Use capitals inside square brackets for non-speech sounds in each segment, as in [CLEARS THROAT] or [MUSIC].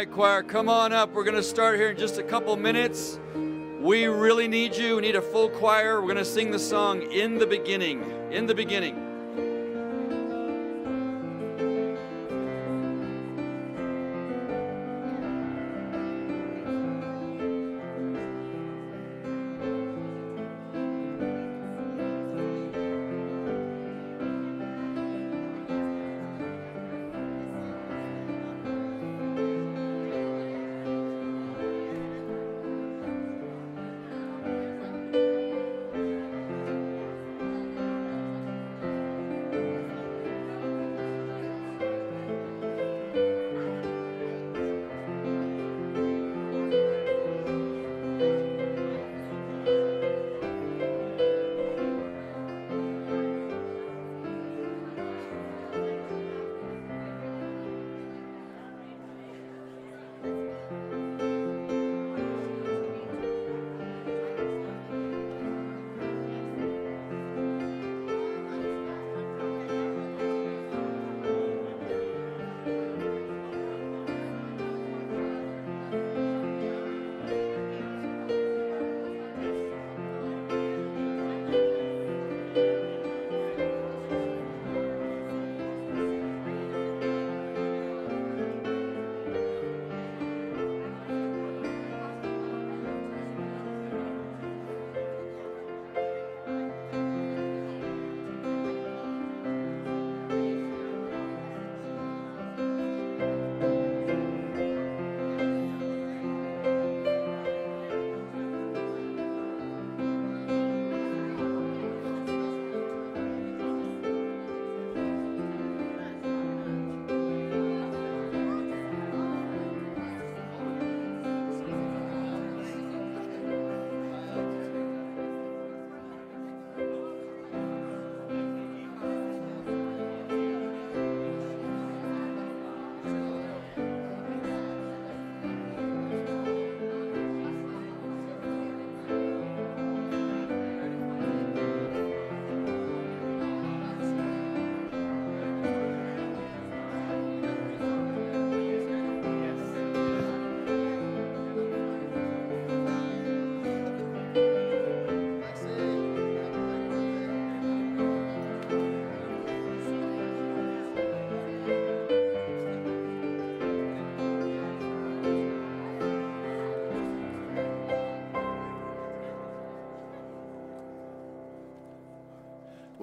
Right, choir, come on up. We're going to start here in just a couple minutes. We really need you. We need a full choir. We're going to sing the song In the Beginning. In the Beginning.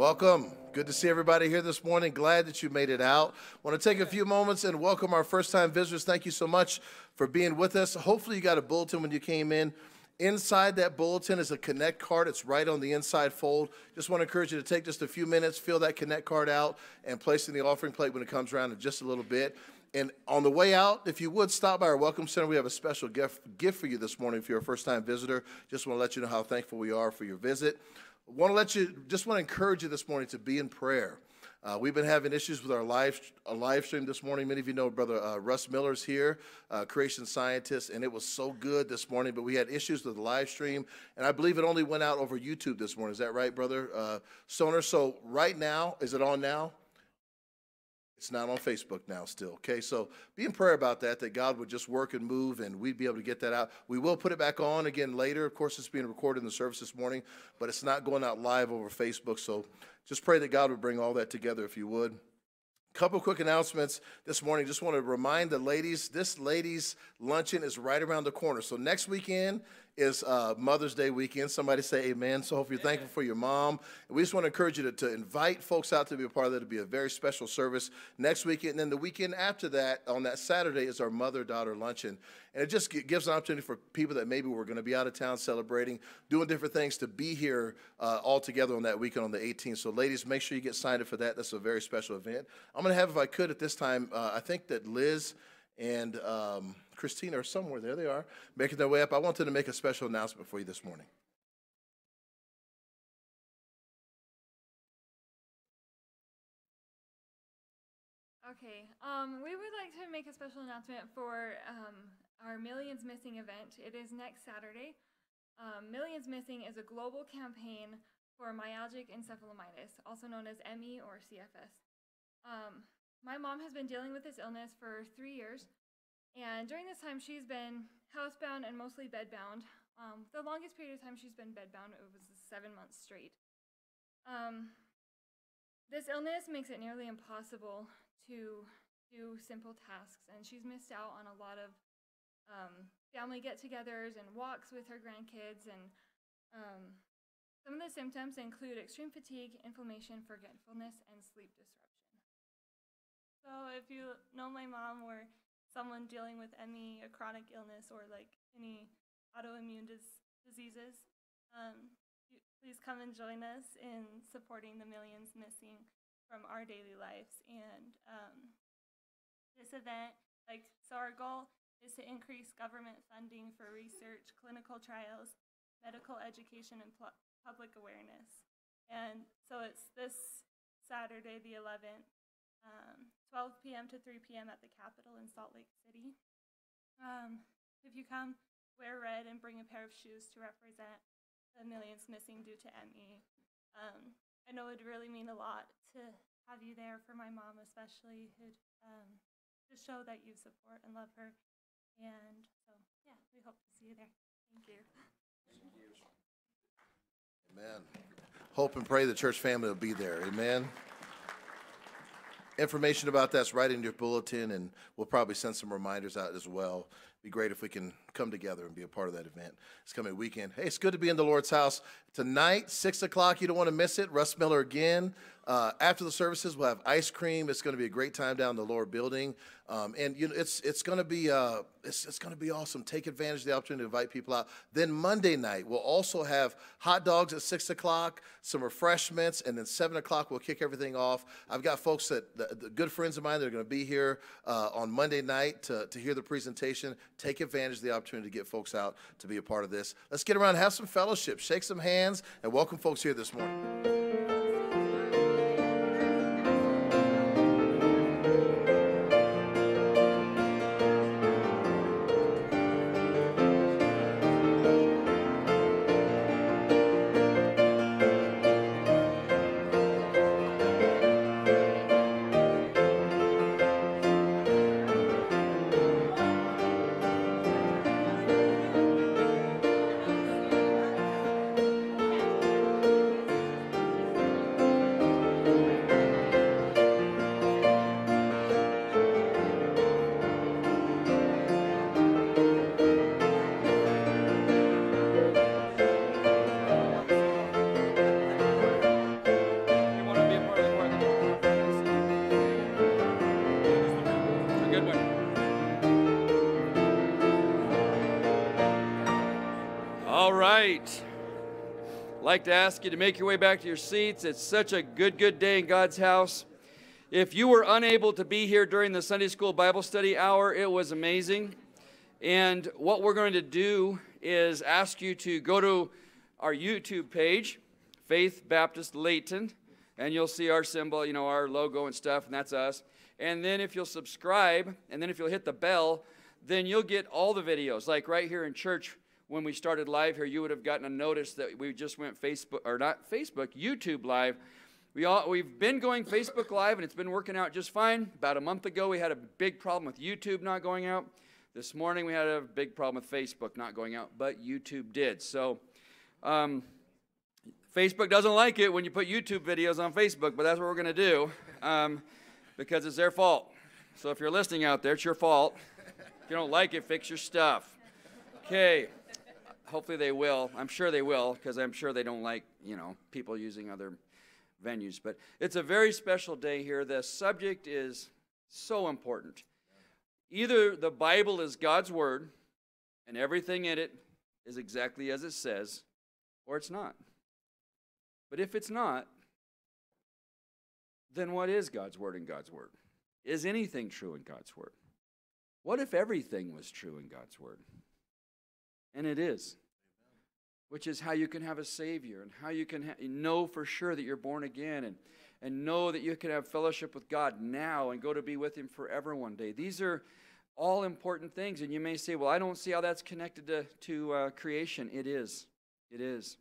Welcome. Good to see everybody here this morning. Glad that you made it out. Want to take a few moments and welcome our first time visitors. Thank you so much for being with us. Hopefully, you got a bulletin when you came in. Inside that bulletin is a Connect card. It's right on the inside fold. Just want to encourage you to take just a few minutes, fill that Connect card out, and place it in the offering plate when it comes around in just a little bit. And on the way out, if you would stop by our Welcome Center, we have a special gift, gift for you this morning if you're a first time visitor. Just want to let you know how thankful we are for your visit want to let you, just want to encourage you this morning to be in prayer. Uh, we've been having issues with our live, uh, live stream this morning. Many of you know Brother uh, Russ Miller's here, uh, creation scientist, and it was so good this morning. But we had issues with the live stream, and I believe it only went out over YouTube this morning. Is that right, Brother uh, Stoner? So right now, is it on now? It's not on Facebook now, still. Okay, so be in prayer about that, that God would just work and move and we'd be able to get that out. We will put it back on again later. Of course, it's being recorded in the service this morning, but it's not going out live over Facebook. So just pray that God would bring all that together if you would. A couple quick announcements this morning. Just want to remind the ladies this ladies' luncheon is right around the corner. So next weekend is uh, Mother's Day weekend. Somebody say amen. So hope you're thankful for your mom. We just want to encourage you to, to invite folks out to be a part of that. It'll be a very special service next weekend. And then the weekend after that, on that Saturday, is our mother-daughter luncheon. And it just gives an opportunity for people that maybe we're going to be out of town celebrating, doing different things to be here uh, all together on that weekend on the 18th. So ladies, make sure you get signed up for that. That's a very special event. I'm going to have, if I could at this time, uh, I think that Liz and... Um, Christina are somewhere. There they are, making their way up. I wanted to make a special announcement for you this morning. Okay, um, we would like to make a special announcement for um, our Millions Missing event. It is next Saturday. Um, Millions Missing is a global campaign for myalgic encephalomyelitis, also known as ME or CFS. My mom has been dealing with this illness for three years, And during this time, she's been housebound and mostly bedbound. Um, the longest period of time she's been bedbound it was seven months straight. Um, this illness makes it nearly impossible to do simple tasks, and she's missed out on a lot of um, family get-togethers and walks with her grandkids. And um, some of the symptoms include extreme fatigue, inflammation, forgetfulness, and sleep disruption. So if you know my mom or someone dealing with any a chronic illness or like any autoimmune dis- diseases, um, please come and join us in supporting the millions missing from our daily lives. And um, this event, like, so our goal is to increase government funding for research, clinical trials, medical education, and pl- public awareness. And so it's this Saturday, the 11th, um, 12 p.m. to 3 p.m. at the Capitol in Salt Lake City. Um, if you come, wear red and bring a pair of shoes to represent the millions missing due to ME. Um, I know it'd really mean a lot to have you there for my mom, especially, who um, to show that you support and love her. And so, yeah, we hope to see you there. Thank you. Amen. Hope and pray the church family will be there. Amen. Information about that's right in your bulletin, and we'll probably send some reminders out as well. Be great if we can come together and be a part of that event. It's coming weekend. Hey, it's good to be in the Lord's house tonight, six o'clock. You don't want to miss it. Russ Miller again. Uh, after the services, we'll have ice cream. It's going to be a great time down in the lower building, um, and you know it's it's going to be uh, it's, it's going to be awesome. Take advantage of the opportunity to invite people out. Then Monday night, we'll also have hot dogs at six o'clock, some refreshments, and then seven o'clock we'll kick everything off. I've got folks that the, the good friends of mine that are going to be here uh, on Monday night to, to hear the presentation. Take advantage of the opportunity to get folks out to be a part of this. Let's get around, have some fellowship, shake some hands, and welcome folks here this morning. To ask you to make your way back to your seats. It's such a good, good day in God's house. If you were unable to be here during the Sunday School Bible Study hour, it was amazing. And what we're going to do is ask you to go to our YouTube page, Faith Baptist Layton, and you'll see our symbol, you know, our logo and stuff, and that's us. And then if you'll subscribe, and then if you'll hit the bell, then you'll get all the videos. Like right here in church, when we started live here, you would have gotten a notice that we just went Facebook, or not Facebook, YouTube live. We all, we've been going Facebook Live, and it's been working out just fine. About a month ago, we had a big problem with YouTube not going out. This morning, we had a big problem with Facebook not going out, but YouTube did. So, um, Facebook doesn't like it when you put YouTube videos on Facebook, but that's what we're going to do um, because it's their fault. So if you're listening out there, it's your fault. If you don't like it, fix your stuff. Okay. Hopefully they will. I'm sure they will because I'm sure they don't like, you know, people using other venues. But it's a very special day here. The subject is so important. Either the Bible is God's word and everything in it is exactly as it says, or it's not. But if it's not, then what is God's word in God's word? Is anything true in God's word? What if everything was true in God's word? And it is, which is how you can have a Savior and how you can ha- know for sure that you're born again and, and know that you can have fellowship with God now and go to be with Him forever one day. These are all important things. And you may say, well, I don't see how that's connected to, to uh, creation. It is. It is.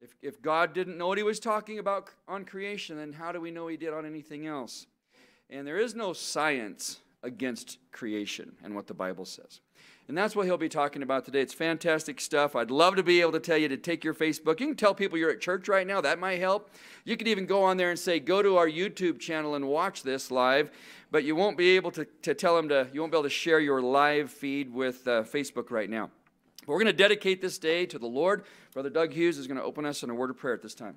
If, if God didn't know what he was talking about on creation, then how do we know he did on anything else? And there is no science against creation and what the Bible says. And that's what he'll be talking about today. It's fantastic stuff. I'd love to be able to tell you to take your Facebook. You can tell people you're at church right now. That might help. You could even go on there and say, go to our YouTube channel and watch this live. But you won't be able to, to tell them to, you won't be able to share your live feed with uh, Facebook right now. But we're going to dedicate this day to the Lord. Brother Doug Hughes is going to open us in a word of prayer at this time.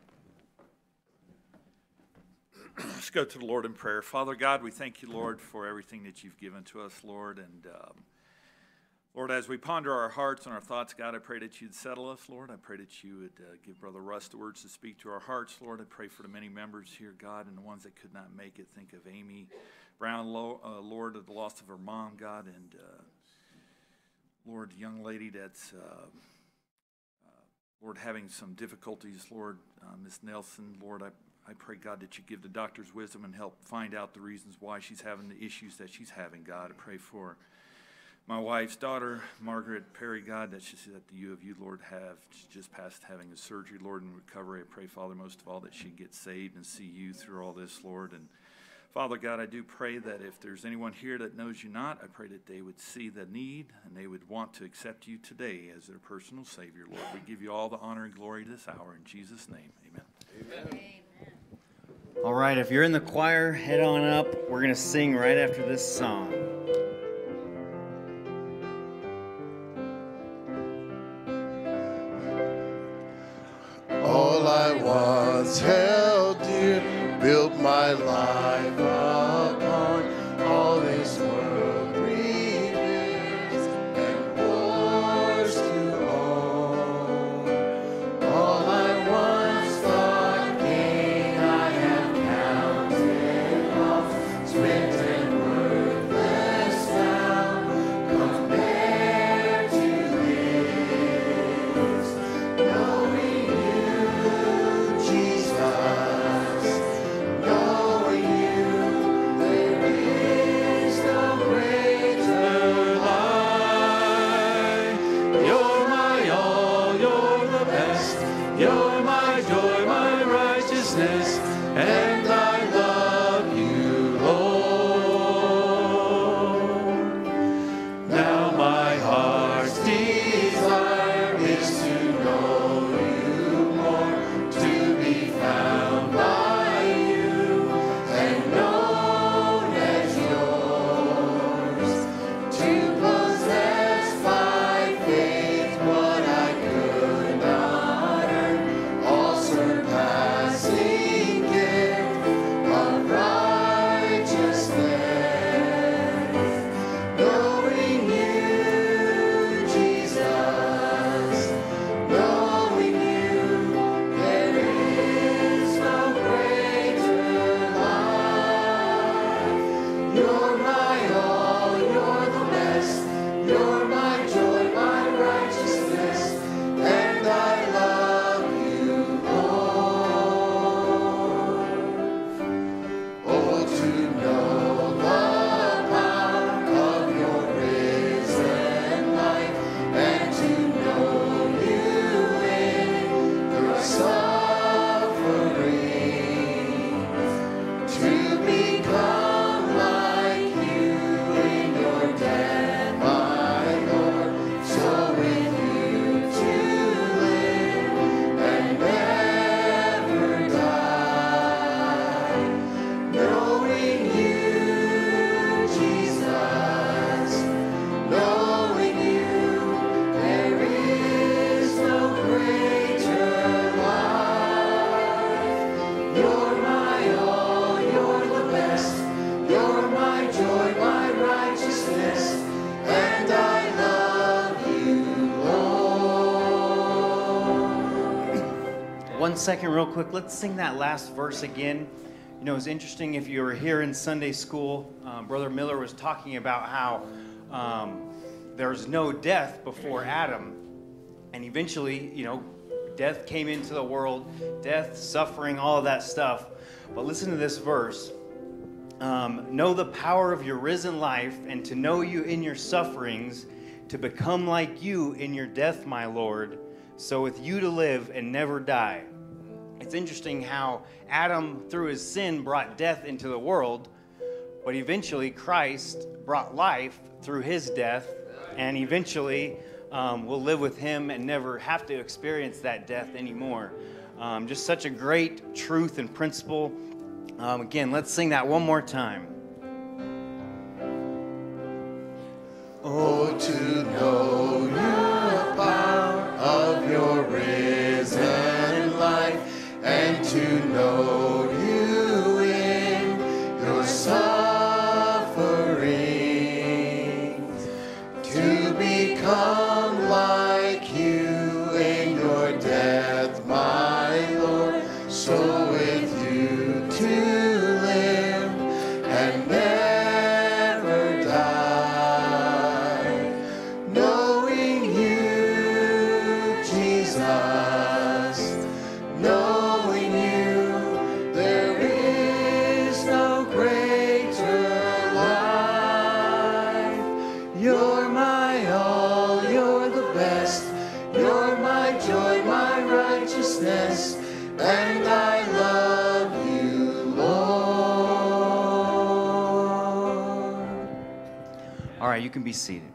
Let's go to the Lord in prayer. Father God, we thank you, Lord, for everything that you've given to us, Lord. And um, Lord, as we ponder our hearts and our thoughts, God, I pray that you'd settle us, Lord. I pray that you would uh, give Brother Russ the words to speak to our hearts, Lord. I pray for the many members here, God, and the ones that could not make it. Think of Amy Brown, uh, Lord, of the loss of her mom, God, and uh, Lord, the young lady that's, uh, uh, Lord, having some difficulties, Lord, Miss Nelson, Lord, I, I pray, God, that you give the doctors wisdom and help find out the reasons why she's having the issues that she's having, God. I pray for my wife's daughter, Margaret Perry, God, that she's at the U of U, Lord, have just passed having a surgery, Lord, in recovery. I pray, Father, most of all, that she gets saved and see you through all this, Lord. And Father God, I do pray that if there's anyone here that knows you not, I pray that they would see the need and they would want to accept you today as their personal Savior, Lord. We give you all the honor and glory this hour. In Jesus' name, amen. Amen. All right, if you're in the choir, head on up. We're going to sing right after this song. Held dear, built my life second, real quick. Let's sing that last verse again. You know, it's interesting if you were here in Sunday school, um, Brother Miller was talking about how um, there's no death before Adam. And eventually, you know, death came into the world, death, suffering, all of that stuff. But listen to this verse. Um, know the power of your risen life and to know you in your sufferings, to become like you in your death, my Lord, so with you to live and never die. It's interesting how Adam, through his sin, brought death into the world, but eventually Christ brought life through his death, and eventually um, we'll live with him and never have to experience that death anymore. Um, just such a great truth and principle. Um, again, let's sing that one more time. Oh, to know can be seated.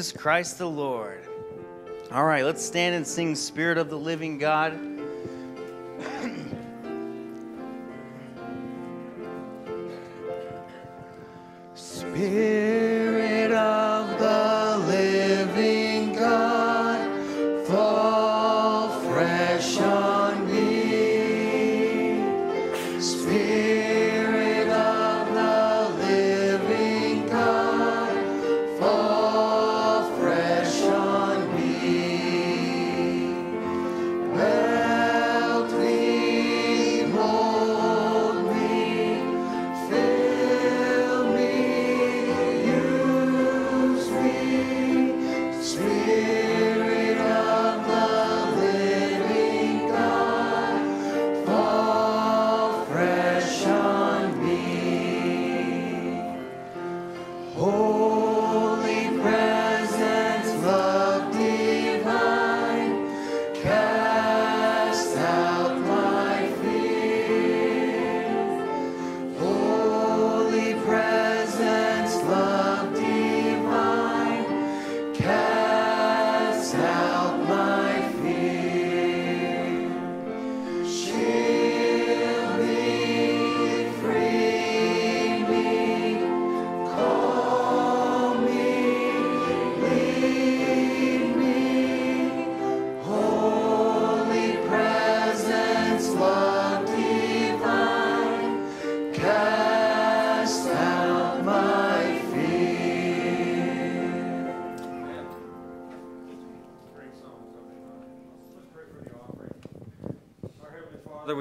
Jesus Christ the Lord. All right, let's stand and sing Spirit of the Living God.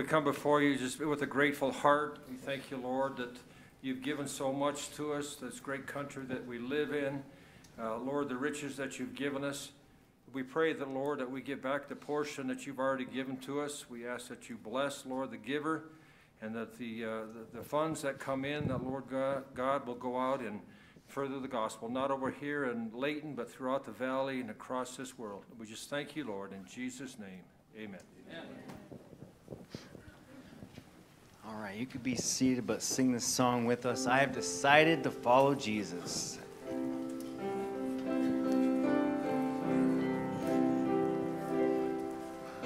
Come before you just with a grateful heart. We thank you, Lord, that you've given so much to us, this great country that we live in. Uh, Lord, the riches that you've given us. We pray that, Lord, that we give back the portion that you've already given to us. We ask that you bless, Lord, the giver, and that the, uh, the, the funds that come in, that, Lord God, God will go out and further the gospel, not over here in Layton, but throughout the valley and across this world. We just thank you, Lord, in Jesus' name. Amen. All right, you could be seated, but sing this song with us. I have decided to follow Jesus.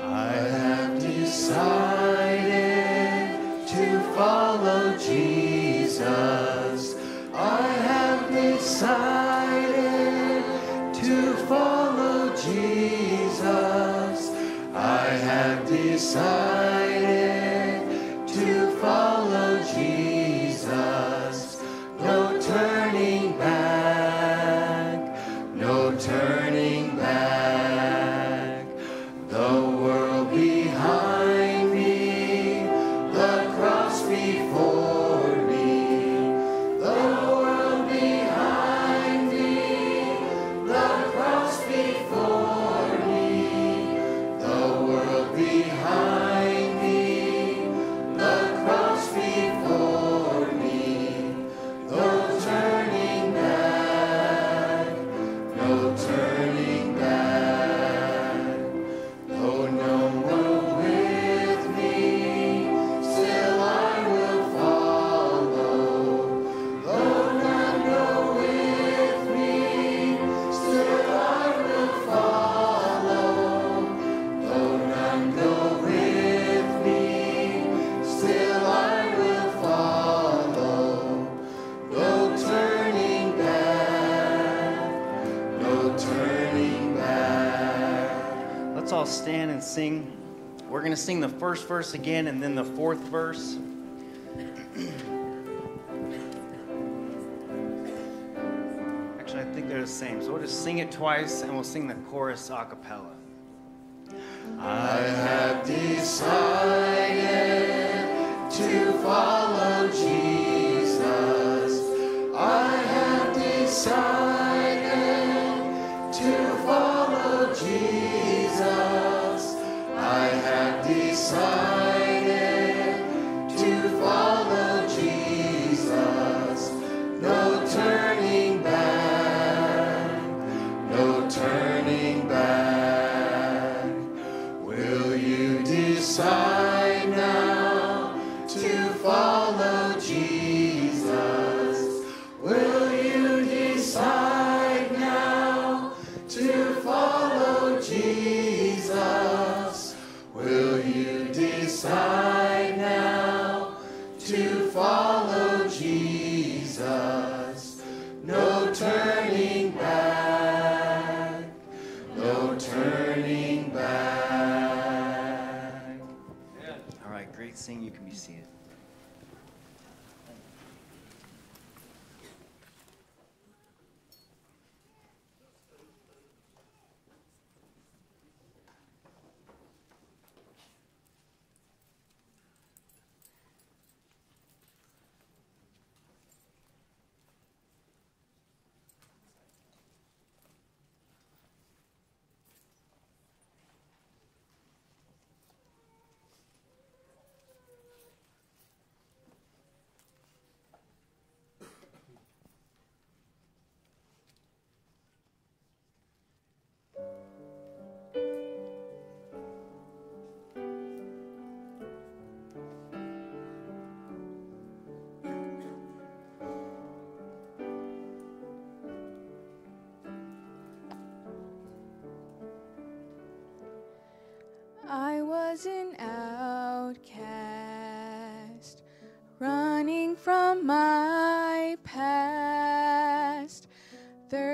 I have decided to follow Jesus. I have decided to follow Jesus. I have decided first verse again and then the fourth verse. Actually, I think they're the same. So we'll just sing it twice and we'll sing the chorus a cappella. I have decided to follow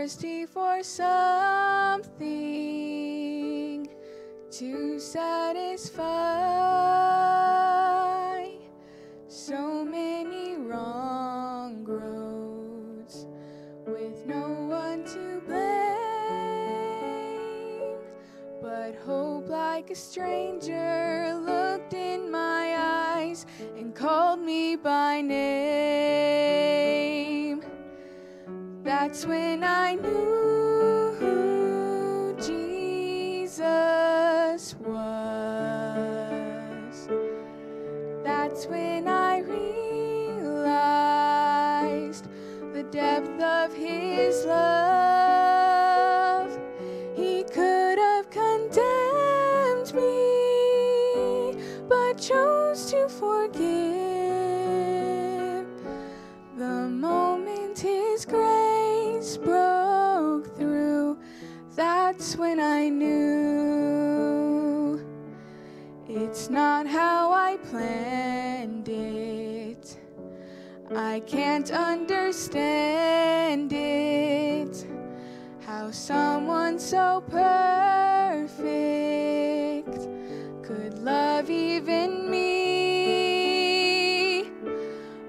thirsty for something to satisfy. So many wrong roads with no one to blame. But hope, like a stranger, That's when I knew who Jesus was. That's when I realized the depth of his love. He could have condemned me, but chose to forgive. That's when I knew. It's not how I planned it. I can't understand it. How someone so perfect could love even me.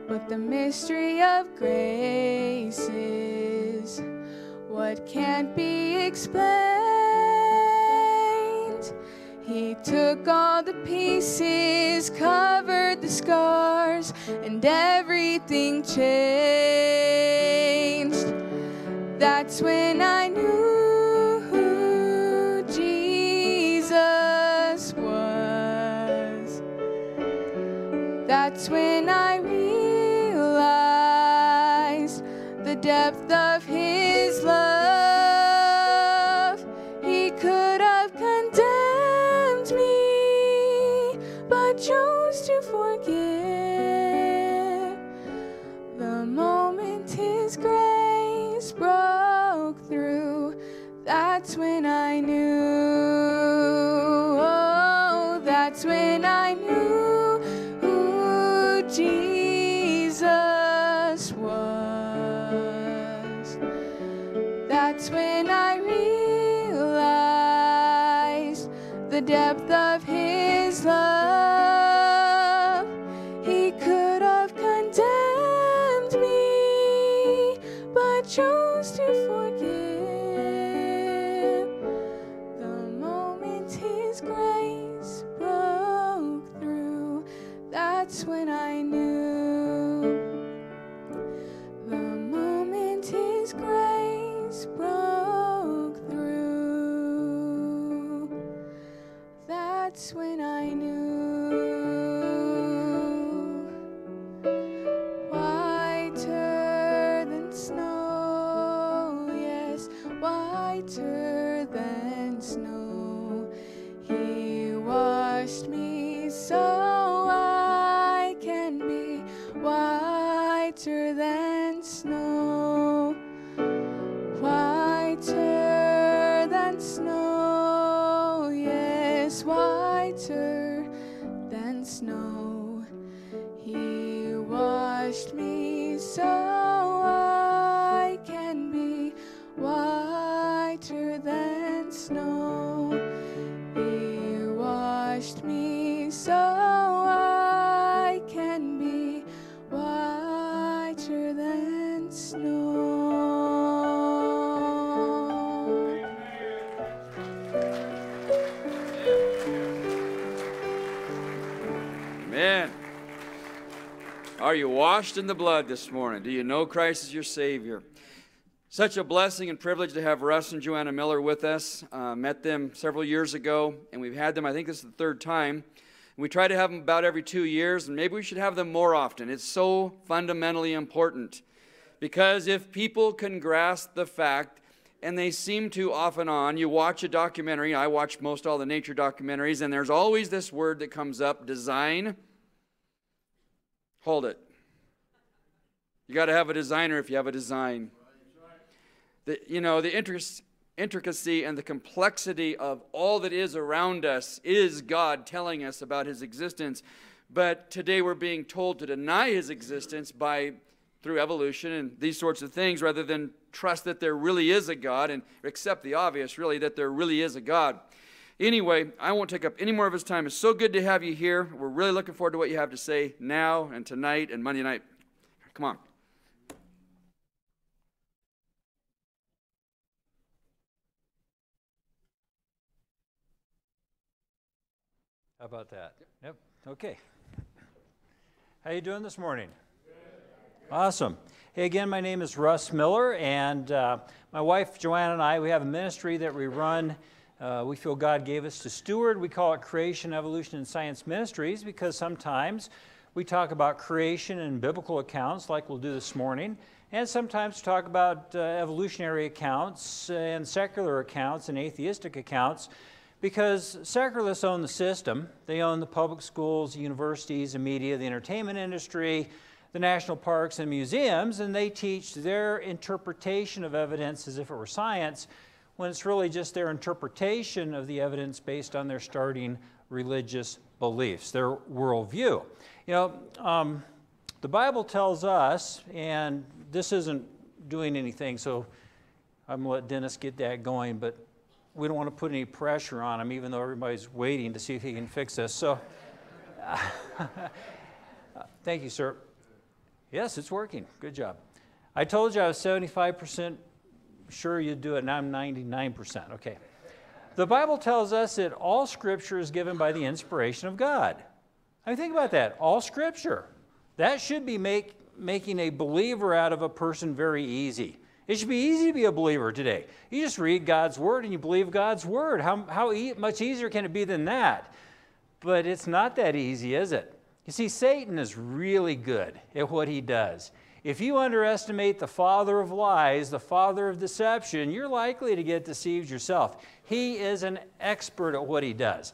But the mystery of grace is what can't be explained. The covered the scars, and everything changed. Whiter than snow. Washed in the blood this morning? Do you know Christ is your Savior? Such a blessing and privilege to have Russ and Joanna Miller with us. Uh, met them several years ago, and we've had them, I think this is the third time. We try to have them about every two years, and maybe we should have them more often. It's so fundamentally important. Because if people can grasp the fact, and they seem to off and on, you watch a documentary, I watch most all the nature documentaries, and there's always this word that comes up design. Hold it. You got to have a designer if you have a design. The, you know, the interest, intricacy and the complexity of all that is around us is God telling us about his existence. But today we're being told to deny his existence by through evolution and these sorts of things rather than trust that there really is a God and accept the obvious, really, that there really is a God. Anyway, I won't take up any more of his time. It's so good to have you here. We're really looking forward to what you have to say now and tonight and Monday night. Come on. How about that? Yep. Okay. How you doing this morning? Awesome. Hey, again, my name is Russ Miller, and uh, my wife Joanna and I, we have a ministry that we run. Uh, we feel God gave us to steward. We call it Creation, Evolution, and Science Ministries because sometimes we talk about creation and biblical accounts, like we'll do this morning, and sometimes talk about uh, evolutionary accounts and secular accounts and atheistic accounts because secularists own the system. They own the public schools, universities, the media, the entertainment industry, the national parks and museums, and they teach their interpretation of evidence as if it were science, when it's really just their interpretation of the evidence based on their starting religious beliefs, their worldview. You know, um, the Bible tells us, and this isn't doing anything, so I'm gonna let Dennis get that going, but we don't want to put any pressure on him, even though everybody's waiting to see if he can fix this. So, [LAUGHS] thank you, sir. Yes, it's working. Good job. I told you I was 75% sure you'd do it, and I'm 99%. Okay. The Bible tells us that all Scripture is given by the inspiration of God. I mean, think about that. All Scripture. That should be make, making a believer out of a person very easy. It should be easy to be a believer today. You just read God's Word and you believe God's Word. How, how e- much easier can it be than that? But it's not that easy, is it? You see, Satan is really good at what he does. If you underestimate the father of lies, the father of deception, you're likely to get deceived yourself. He is an expert at what he does.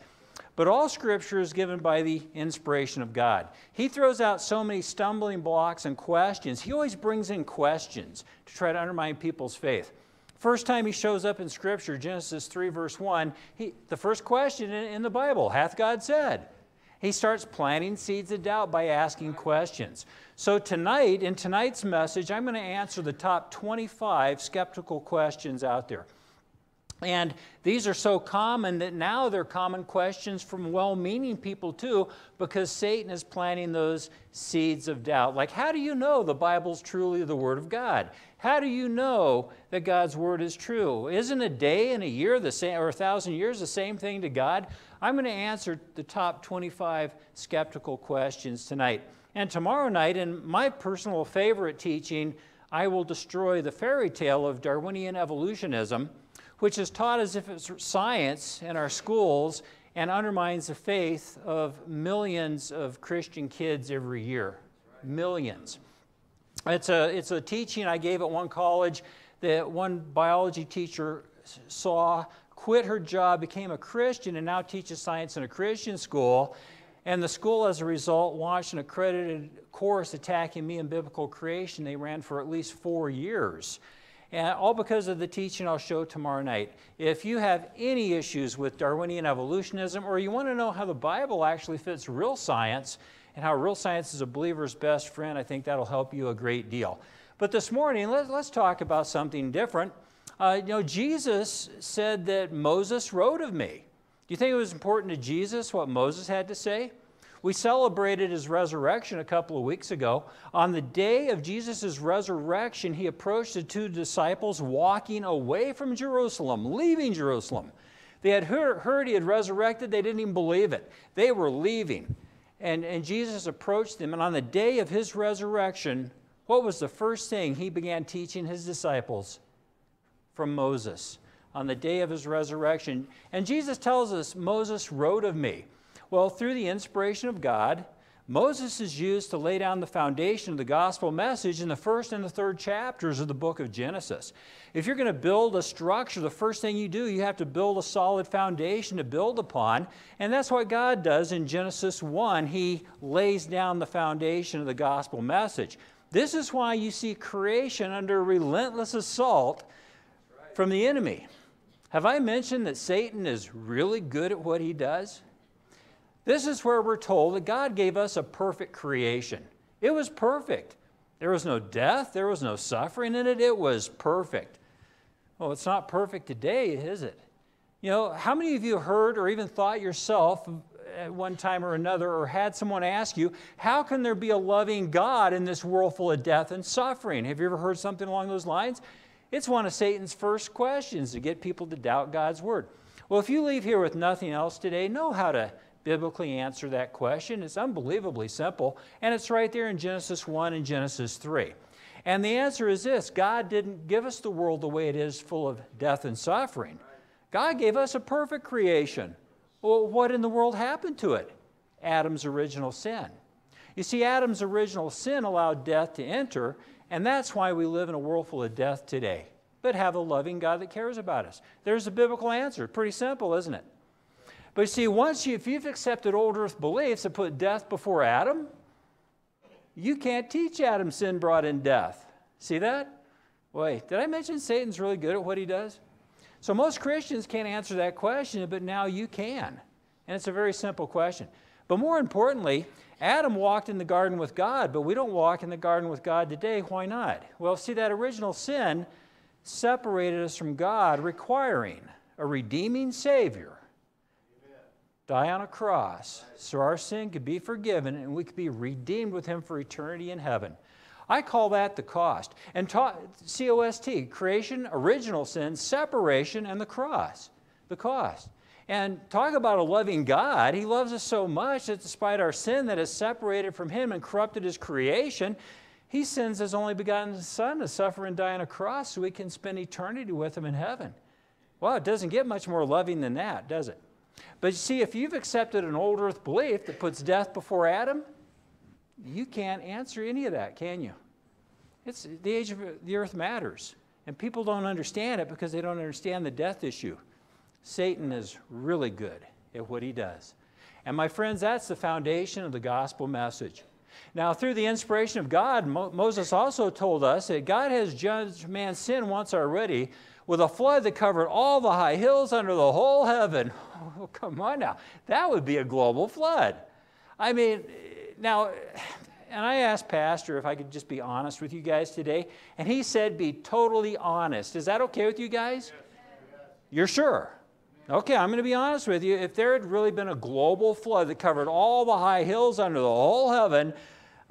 But all scripture is given by the inspiration of God. He throws out so many stumbling blocks and questions. He always brings in questions to try to undermine people's faith. First time he shows up in scripture, Genesis 3, verse 1, he, the first question in, in the Bible, hath God said? He starts planting seeds of doubt by asking questions. So, tonight, in tonight's message, I'm going to answer the top 25 skeptical questions out there. And these are so common that now they're common questions from well meaning people too, because Satan is planting those seeds of doubt. Like, how do you know the Bible's truly the Word of God? How do you know that God's Word is true? Isn't a day and a year the same, or a thousand years the same thing to God? I'm going to answer the top 25 skeptical questions tonight. And tomorrow night, in my personal favorite teaching, I will destroy the fairy tale of Darwinian evolutionism which is taught as if it's science in our schools and undermines the faith of millions of Christian kids every year. Millions. It's a, it's a teaching I gave at one college that one biology teacher saw, quit her job, became a Christian, and now teaches science in a Christian school. And the school, as a result, launched an accredited course attacking me in biblical creation. They ran for at least four years and all because of the teaching I'll show tomorrow night. If you have any issues with Darwinian evolutionism, or you want to know how the Bible actually fits real science and how real science is a believer's best friend, I think that'll help you a great deal. But this morning, let, us talk about something different. Uh, you know, Jesus said that Moses wrote of me. Do you think it was important to Jesus what Moses had to say? We celebrated his resurrection a couple of weeks ago. On the day of Jesus' resurrection, he approached the two disciples walking away from Jerusalem, leaving Jerusalem. They had heard, he had resurrected, they didn't even believe it. They were leaving. And, and Jesus approached them, and on the day of his resurrection, what was the first thing he began teaching his disciples? From Moses on the day of his resurrection. And Jesus tells us, Moses wrote of me. Well, through the inspiration of God, Moses is used to lay down the foundation of the gospel message in the first and the third chapters of the book of Genesis. If you're going to build a structure, the first thing you do, you have to build a solid foundation to build upon. And that's what God does in Genesis 1. He lays down the foundation of the gospel message. This is why you see creation under relentless assault from the enemy. Have I mentioned that Satan is really good at what he does? This is where we're told that God gave us a perfect creation. It was perfect. There was no death, there was no suffering in it. It was perfect. Well, it's not perfect today, is it? You know, how many of you heard or even thought yourself at one time or another, or had someone ask you, How can there be a loving God in this world full of death and suffering? Have you ever heard something along those lines? It's one of Satan's first questions to get people to doubt God's word. Well, if you leave here with nothing else today, know how to biblically answer that question. It's unbelievably simple, and it's right there in Genesis 1 and Genesis 3. And the answer is this God didn't give us the world the way it is, full of death and suffering. God gave us a perfect creation. Well, what in the world happened to it? Adam's original sin. You see, Adam's original sin allowed death to enter, and that's why we live in a world full of death today, but have a loving God that cares about us. There's a biblical answer. Pretty simple, isn't it? But see, once you, if you've accepted old earth beliefs that put death before Adam, you can't teach Adam sin brought in death. See that? Wait, did I mention Satan's really good at what he does? So most Christians can't answer that question, but now you can. And it's a very simple question. But more importantly, Adam walked in the garden with God, but we don't walk in the garden with God today. Why not? Well, see, that original sin separated us from God, requiring a redeeming Savior die on a cross so our sin could be forgiven and we could be redeemed with Him for eternity in heaven. I call that the cost. And ta- COST, creation, original sin, separation, and the cross. The cost. And talk about a loving God. He loves us so much that despite our sin that has separated from Him and corrupted His creation, He sends His only begotten Son to suffer and die on a cross so we can spend eternity with Him in heaven. Well, it doesn't get much more loving than that, does it? But you see, if you've accepted an old earth belief that puts death before Adam, you can't answer any of that, can you? It's the age of the earth matters. And people don't understand it because they don't understand the death issue. Satan is really good at what he does. And my friends, that's the foundation of the gospel message. Now, through the inspiration of God, Mo- Moses also told us that God has judged man's sin once already with a flood that covered all the high hills under the whole heaven. [LAUGHS] Oh, come on now. That would be a global flood. I mean, now, and I asked Pastor if I could just be honest with you guys today, and he said, be totally honest. Is that okay with you guys? You're sure? Okay, I'm going to be honest with you. If there had really been a global flood that covered all the high hills under the whole heaven,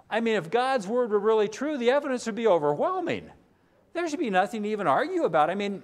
I mean, if God's word were really true, the evidence would be overwhelming. There should be nothing to even argue about. I mean,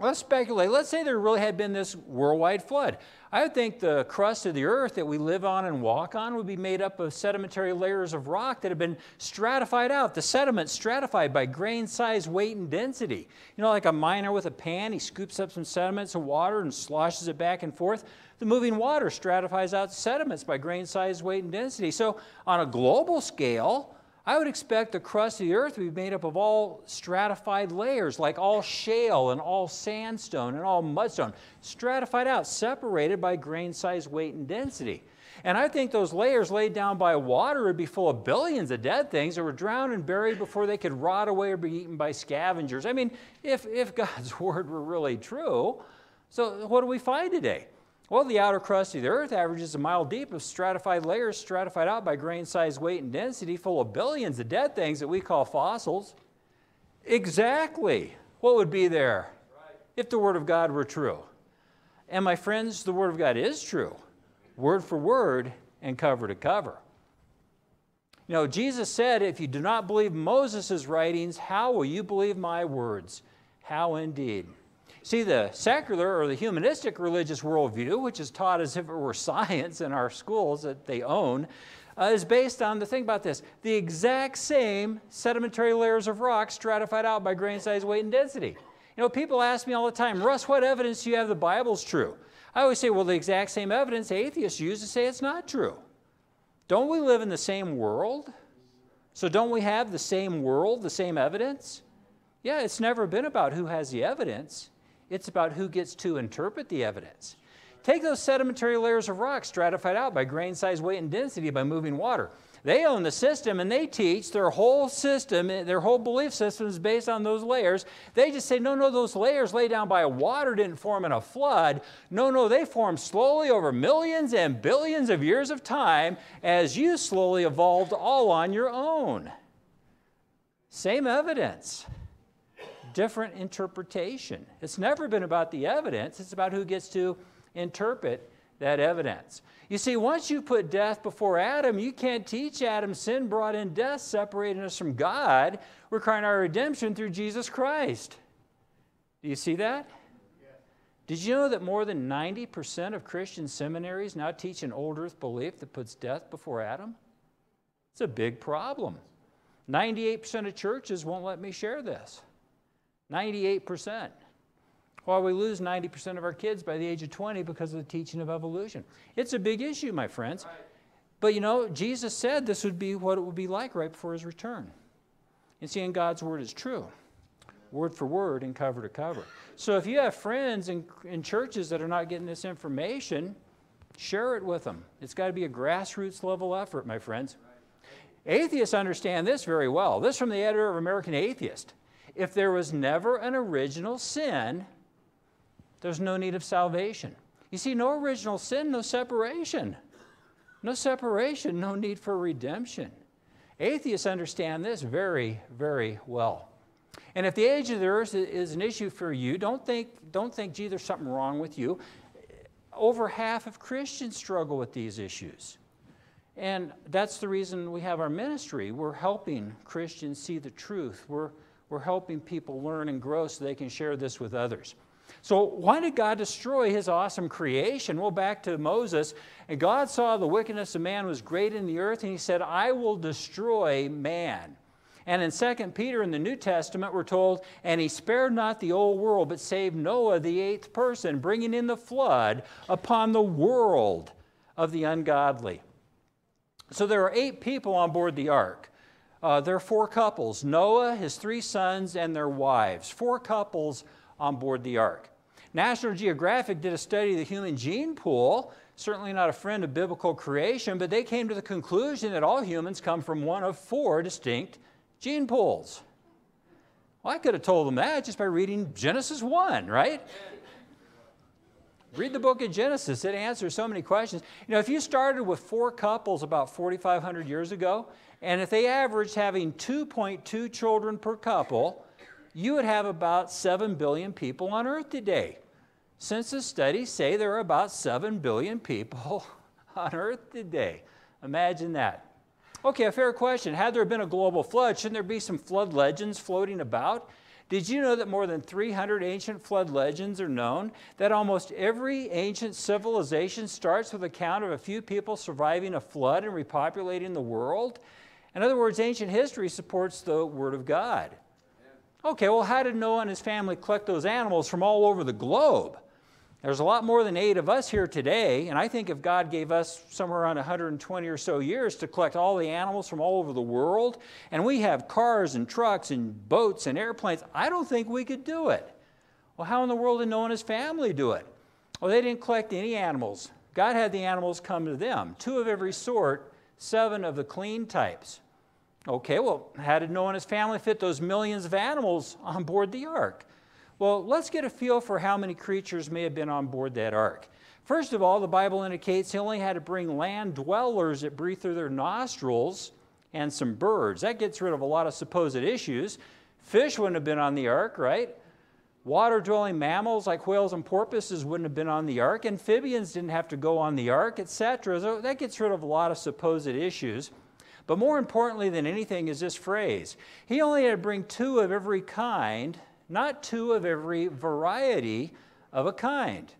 let's speculate. Let's say there really had been this worldwide flood. I would think the crust of the earth that we live on and walk on would be made up of sedimentary layers of rock that have been stratified out. The sediment stratified by grain size, weight, and density. You know, like a miner with a pan, he scoops up some sediments and water and sloshes it back and forth. The moving water stratifies out sediments by grain size, weight, and density. So, on a global scale, I would expect the crust of the earth to be made up of all stratified layers, like all shale and all sandstone and all mudstone, stratified out, separated by grain size, weight, and density. And I think those layers laid down by water would be full of billions of dead things that were drowned and buried before they could rot away or be eaten by scavengers. I mean, if, if [LAUGHS] God's word were really true, so what do we find today? Well, the outer crust of the Earth averages a mile deep of stratified layers stratified out by grain size, weight, and density, full of billions of dead things that we call fossils. Exactly. What would be there if the Word of God were true? And my friends, the Word of God is true, word for word and cover to cover. You know, Jesus said, If you do not believe Moses' writings, how will you believe my words? How indeed. See, the secular or the humanistic religious worldview, which is taught as if it were [LAUGHS] science in our schools that they own, uh, is based on the thing about this the exact same sedimentary layers of rock stratified out by grain size, weight, and density. You know, people ask me all the time, Russ, what evidence do you have the Bible's true? I always say, well, the exact same evidence atheists use to say it's not true. Don't we live in the same world? So don't we have the same world, the same evidence? Yeah, it's never been about who has the evidence. It's about who gets to interpret the evidence. Take those sedimentary layers of rock stratified out by grain size, weight, and density by moving water. They own the system and they teach their whole system, their whole belief system is based on those layers. They just say, no, no, those layers laid down by water didn't form in a flood. No, no, they formed slowly over millions and billions of years of time as you slowly evolved all on your own. Same evidence, different interpretation. It's never been about the evidence, it's about who gets to interpret that evidence. You see, once you put death before Adam, you can't teach Adam sin brought in death, separating us from God, requiring our redemption through Jesus Christ. Do you see that? Did you know that more than 90% of Christian seminaries now teach an old earth belief that puts death before Adam? It's a big problem. 98% of churches won't let me share this. 98%. While we lose 90% of our kids by the age of 20 because of the teaching of evolution. It's a big issue, my friends. But you know, Jesus said this would be what it would be like right before his return. And seeing God's word is true, word for word and cover to cover. So if you have friends in, in churches that are not getting this information, share it with them. It's got to be a grassroots level effort, my friends. Atheists understand this very well. This from the editor of American Atheist. If there was never an original sin, there's no need of salvation. You see, no original sin, no separation. No separation, no need for redemption. Atheists understand this very, very well. And if the age of the earth is an issue for you, don't think, don't think, gee, there's something wrong with you. Over half of Christians struggle with these issues. And that's the reason we have our ministry. We're helping Christians see the truth. We're, we're helping people learn and grow so they can share this with others. So, why did God destroy his awesome creation? Well, back to Moses. And God saw the wickedness of man was great in the earth, and he said, I will destroy man. And in 2 Peter in the New Testament, we're told, And he spared not the old world, but saved Noah, the eighth person, bringing in the flood upon the world of the ungodly. So there are eight people on board the ark. Uh, there are four couples Noah, his three sons, and their wives. Four couples on board the ark. National Geographic did a study of the human gene pool, certainly not a friend of biblical creation, but they came to the conclusion that all humans come from one of four distinct gene pools. Well, I could have told them that just by reading Genesis 1, right? Read the book of Genesis. It answers so many questions. You know, if you started with four couples about 4,500 years ago, and if they averaged having 2.2 children per couple, you would have about 7 billion people on earth today. Census studies say there are about 7 billion people [LAUGHS] on earth today. Imagine that. Okay, a fair question. Had there been a global flood, shouldn't there be some flood legends floating about? Did you know that more than 300 ancient flood legends are known? That almost every ancient civilization starts with a count of a few people surviving a flood and repopulating the world? In other words, ancient history supports the Word of God. Okay, well, how did Noah and his family collect those animals from all over the globe? There's a lot more than eight of us here today, and I think if God gave us somewhere around 120 or so years to collect all the animals from all over the world, and we have cars and trucks and boats and airplanes, I don't think we could do it. Well, how in the world did Noah and his family do it? Well, they didn't collect any animals. God had the animals come to them, two of every sort, seven of the clean types. Okay, well, how did Noah and his family fit those millions of animals on board the ark? Well, let's get a feel for how many creatures may have been on board that ark. First of all, the Bible indicates he only had to bring land dwellers that breathe through their nostrils and some birds. That gets rid of a lot of supposed issues. Fish wouldn't have been on the ark, right? Water dwelling mammals like whales and porpoises wouldn't have been on the ark. Amphibians didn't have to go on the ark, etc. So that gets rid of a lot of supposed issues. But more importantly than anything is this phrase He only had to bring two of every kind not two of every variety of a kind.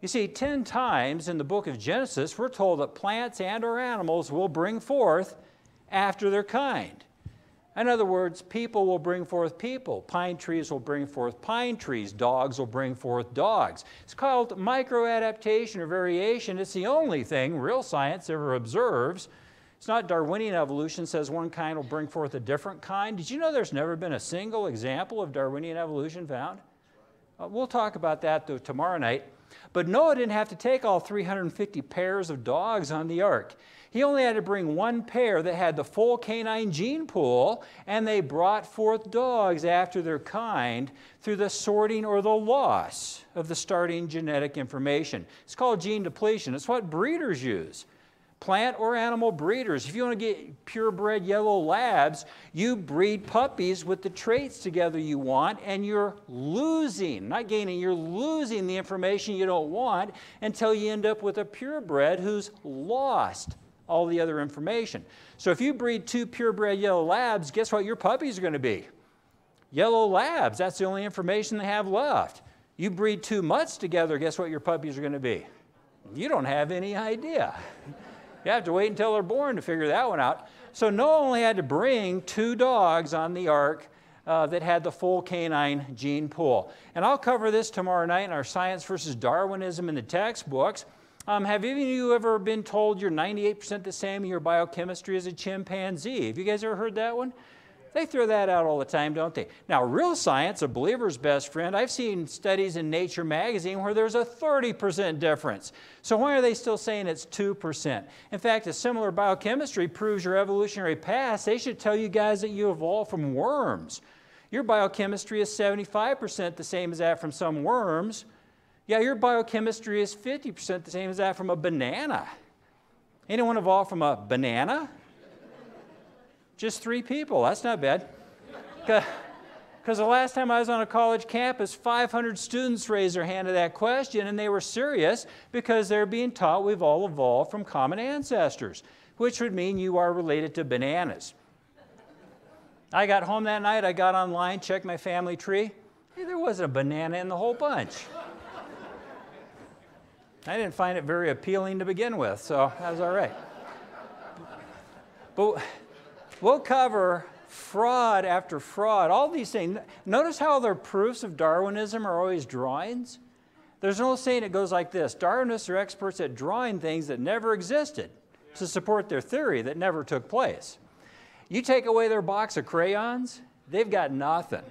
You see, 10 times in the book of Genesis, we're told that plants and or animals will bring forth after their kind. In other words, people will bring forth people. Pine trees will bring forth pine trees. Dogs will bring forth dogs. It's called microadaptation or variation. It's the only thing real science ever observes it's not Darwinian evolution says one kind will bring forth a different kind. Did you know there's never been a single example of Darwinian evolution found? Uh, we'll talk about that though tomorrow night. But Noah didn't have to take all 350 pairs of dogs on the ark. He only had to bring one pair that had the full canine gene pool, and they brought forth dogs after their kind through the sorting or the loss of the starting genetic information. It's called gene depletion. It's what breeders use. Plant or animal breeders. If you want to get purebred yellow labs, you breed puppies with the traits together you want, and you're losing, not gaining, you're losing the information you don't want until you end up with a purebred who's lost all the other information. So if you breed two purebred yellow labs, guess what your puppies are going to be? Yellow labs. That's the only information they have left. You breed two mutts together, guess what your puppies are going to be? You don't have any idea. [LAUGHS] You have to wait until they're born to figure that one out. So Noah only had to bring two dogs on the ark uh, that had the full canine gene pool. And I'll cover this tomorrow night in our Science versus Darwinism in the textbooks. Um, have any of you ever been told you're 98% the same in your biochemistry as a chimpanzee? Have you guys ever heard that one? They throw that out all the time, don't they? Now, real science, a believer's best friend, I've seen studies in Nature magazine where there's a 30% difference. So why are they still saying it's 2%? In fact, a similar biochemistry proves your evolutionary past. They should tell you guys that you evolved from worms. Your biochemistry is 75% the same as that from some worms. Yeah, your biochemistry is 50% the same as that from a banana. Anyone evolved from a banana? Just three people. That's not bad. Because the last time I was on a college campus, 500 students raised their hand to that question, and they were serious because they're being taught we've all evolved from common ancestors, which would mean you are related to bananas. I got home that night, I got online, checked my family tree. Hey, there wasn't a banana in the whole bunch. I didn't find it very appealing to begin with, so that was all right. But We'll cover fraud after fraud, all these things. Notice how their proofs of Darwinism are always drawings? There's an old saying that goes like this Darwinists are experts at drawing things that never existed to support their theory that never took place. You take away their box of crayons, they've got nothing.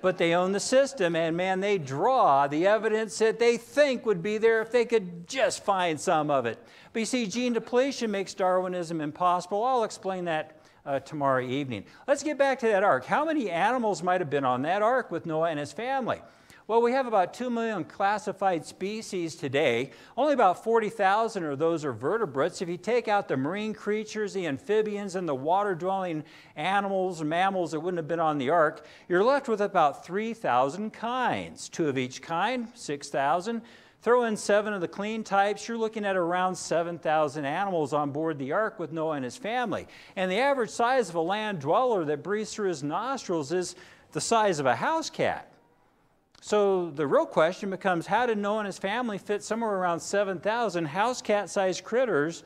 But they own the system, and man, they draw the evidence that they think would be there if they could just find some of it. But you see, gene depletion makes Darwinism impossible. I'll explain that uh, tomorrow evening. Let's get back to that ark. How many animals might have been on that ark with Noah and his family? Well, we have about 2 million classified species today. Only about 40,000 of those are vertebrates. If you take out the marine creatures, the amphibians, and the water dwelling animals mammals that wouldn't have been on the ark, you're left with about 3,000 kinds. Two of each kind, 6,000. Throw in seven of the clean types, you're looking at around 7,000 animals on board the ark with Noah and his family. And the average size of a land dweller that breathes through his nostrils is the size of a house cat. So the real question becomes how did Noah and his family fit somewhere around 7,000 house cat sized critters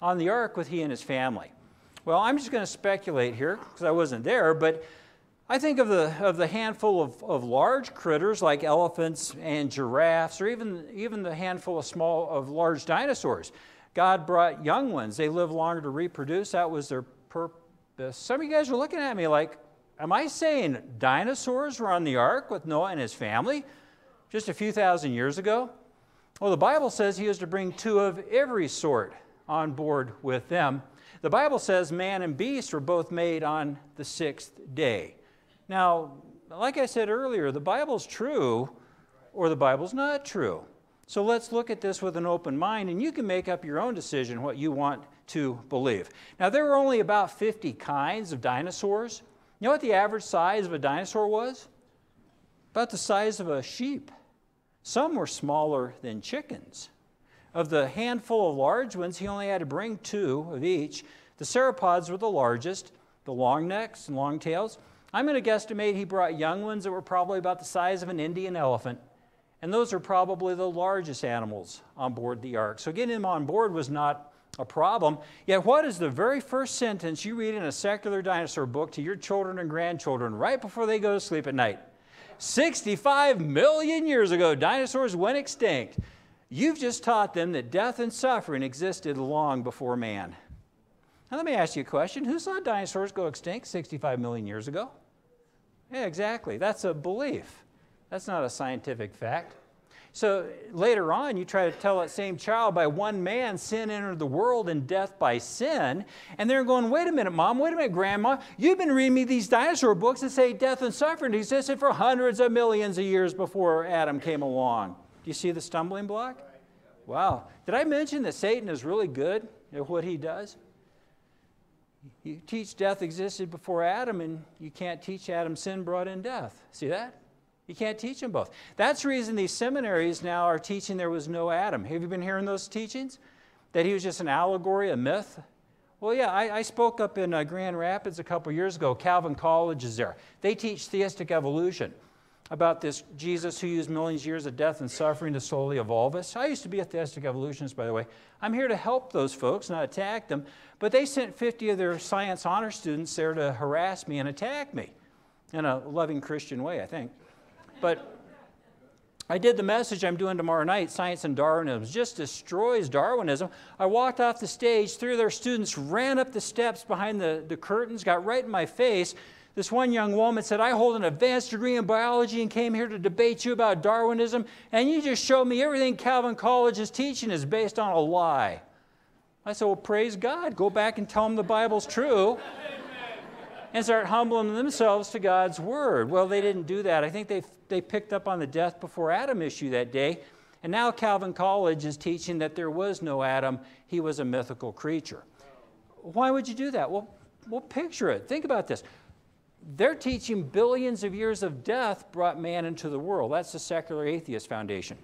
on the ark with he and his family? Well, I'm just going to speculate here because I wasn't there, but I think of the, of the handful of, of large critters like elephants and giraffes, or even, even the handful of small of large dinosaurs. God brought young ones. They live longer to reproduce. That was their purpose. Some of you guys are looking at me like, am I saying dinosaurs were on the ark with Noah and his family just a few thousand years ago? Well, the Bible says he was to bring two of every sort on board with them. The Bible says man and beast were both made on the sixth day. Now, like I said earlier, the Bible's true or the Bible's not true. So let's look at this with an open mind, and you can make up your own decision what you want to believe. Now, there were only about 50 kinds of dinosaurs. You know what the average size of a dinosaur was? About the size of a sheep. Some were smaller than chickens. Of the handful of large ones, he only had to bring two of each. The sauropods were the largest, the long necks and long tails. I'm going to guesstimate he brought young ones that were probably about the size of an Indian elephant. And those are probably the largest animals on board the ark. So getting them on board was not a problem. Yet, what is the very first sentence you read in a secular dinosaur book to your children and grandchildren right before they go to sleep at night? 65 million years ago, dinosaurs went extinct. You've just taught them that death and suffering existed long before man. Now, let me ask you a question Who saw dinosaurs go extinct 65 million years ago? Yeah, exactly. That's a belief. That's not a scientific fact. So later on, you try to tell that same child by one man sin entered the world and death by sin. And they're going, wait a minute, mom, wait a minute, grandma. You've been reading me these dinosaur books that say death and suffering existed for hundreds of millions of years before Adam came along. Do you see the stumbling block? Wow. Did I mention that Satan is really good at what he does? You teach death existed before Adam, and you can't teach Adam sin brought in death. See that? You can't teach them both. That's the reason these seminaries now are teaching there was no Adam. Have you been hearing those teachings? That he was just an allegory, a myth? Well, yeah, I, I spoke up in uh, Grand Rapids a couple years ago. Calvin College is there. They teach theistic evolution about this Jesus who used millions of years of death and suffering to slowly evolve us. I used to be a theistic evolutionist, by the way. I'm here to help those folks, not attack them. But they sent 50 of their science honor students there to harass me and attack me in a loving Christian way, I think. But I did the message I'm doing tomorrow night, Science and Darwinism, just destroys Darwinism. I walked off the stage, three of their students ran up the steps behind the, the curtains, got right in my face. This one young woman said, I hold an advanced degree in biology and came here to debate you about Darwinism, and you just showed me everything Calvin College is teaching is based on a lie. I said, Well, praise God. Go back and tell them the Bible's true and start humbling themselves to God's word. Well, they didn't do that. I think they, they picked up on the death before Adam issue that day. And now Calvin College is teaching that there was no Adam, he was a mythical creature. Why would you do that? Well, well, picture it. Think about this. They're teaching billions of years of death brought man into the world. That's the secular atheist foundation.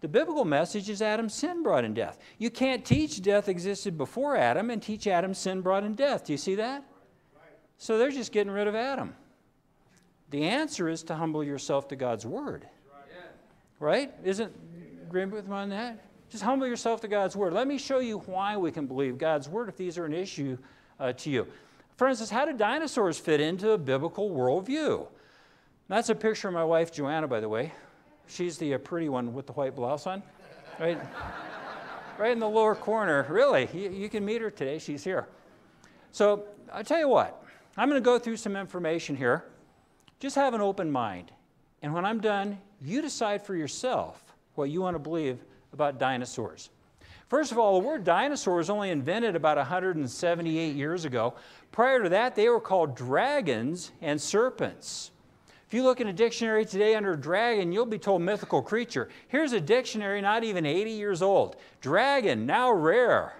The biblical message is Adam's sin brought in death. You can't teach death existed before Adam and teach Adam's sin brought in death. Do you see that? So they're just getting rid of Adam. The answer is to humble yourself to God's word. Right? Isn't agreement with me on that? Just humble yourself to God's word. Let me show you why we can believe God's word if these are an issue uh, to you. For instance, how do dinosaurs fit into a biblical worldview? That's a picture of my wife, Joanna, by the way. She's the uh, pretty one with the white blouse on, right? right in the lower corner. Really, you, you can meet her today. She's here. So I'll tell you what, I'm going to go through some information here. Just have an open mind. And when I'm done, you decide for yourself what you want to believe about dinosaurs. First of all, the word dinosaur was only invented about 178 years ago. Prior to that, they were called dragons and serpents. If you look in a dictionary today under dragon, you'll be told mythical creature. Here's a dictionary not even 80 years old. Dragon, now rare.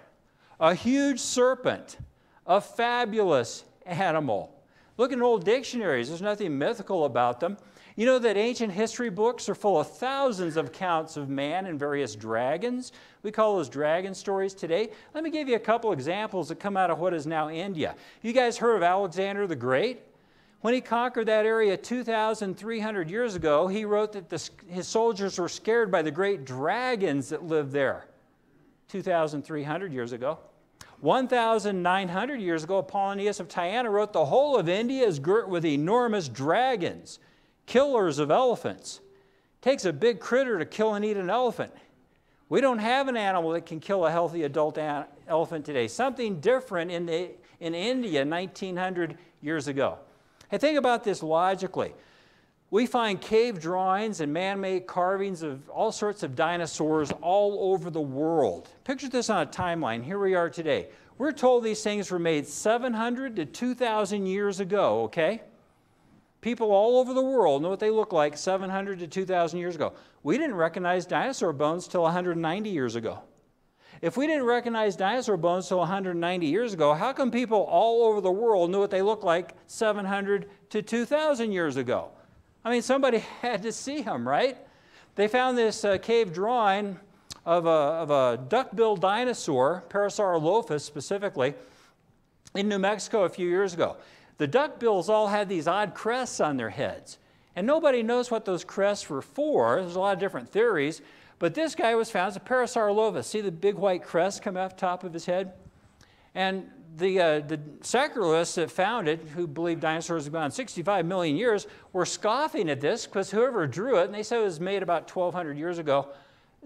A huge serpent. A fabulous animal. Look in old dictionaries, there's nothing mythical about them. You know that ancient history books are full of thousands of accounts of man and various dragons. We call those dragon stories today. Let me give you a couple examples that come out of what is now India. You guys heard of Alexander the Great? When he conquered that area 2,300 years ago, he wrote that the, his soldiers were scared by the great dragons that lived there 2,300 years ago. 1,900 years ago, Apollonius of Tyana wrote, The whole of India is girt with enormous dragons killers of elephants. It takes a big critter to kill and eat an elephant. We don't have an animal that can kill a healthy adult elephant today. Something different in, the, in India 1900 years ago. And think about this logically. We find cave drawings and man made carvings of all sorts of dinosaurs all over the world. Picture this on a timeline. Here we are today. We're told these things were made 700 to 2,000 years ago, okay? People all over the world know what they look like 700 to 2,000 years ago. We didn't recognize dinosaur bones till 190 years ago. If we didn't recognize dinosaur bones till 190 years ago, how come people all over the world knew what they looked like 700 to 2,000 years ago? I mean, somebody [LAUGHS] had to see them, right? They found this uh, cave drawing of a, of a duck-billed dinosaur, Parasaurolophus specifically, in New Mexico a few years ago. The duckbills all had these odd crests on their heads. And nobody knows what those crests were for. There's a lot of different theories. But this guy was found as a Parasaurolophus. See the big white crest come off top of his head? And the, uh, the secularists that found it, who believed dinosaurs have gone 65 million years, were scoffing at this because whoever drew it, and they said it was made about 1,200 years ago,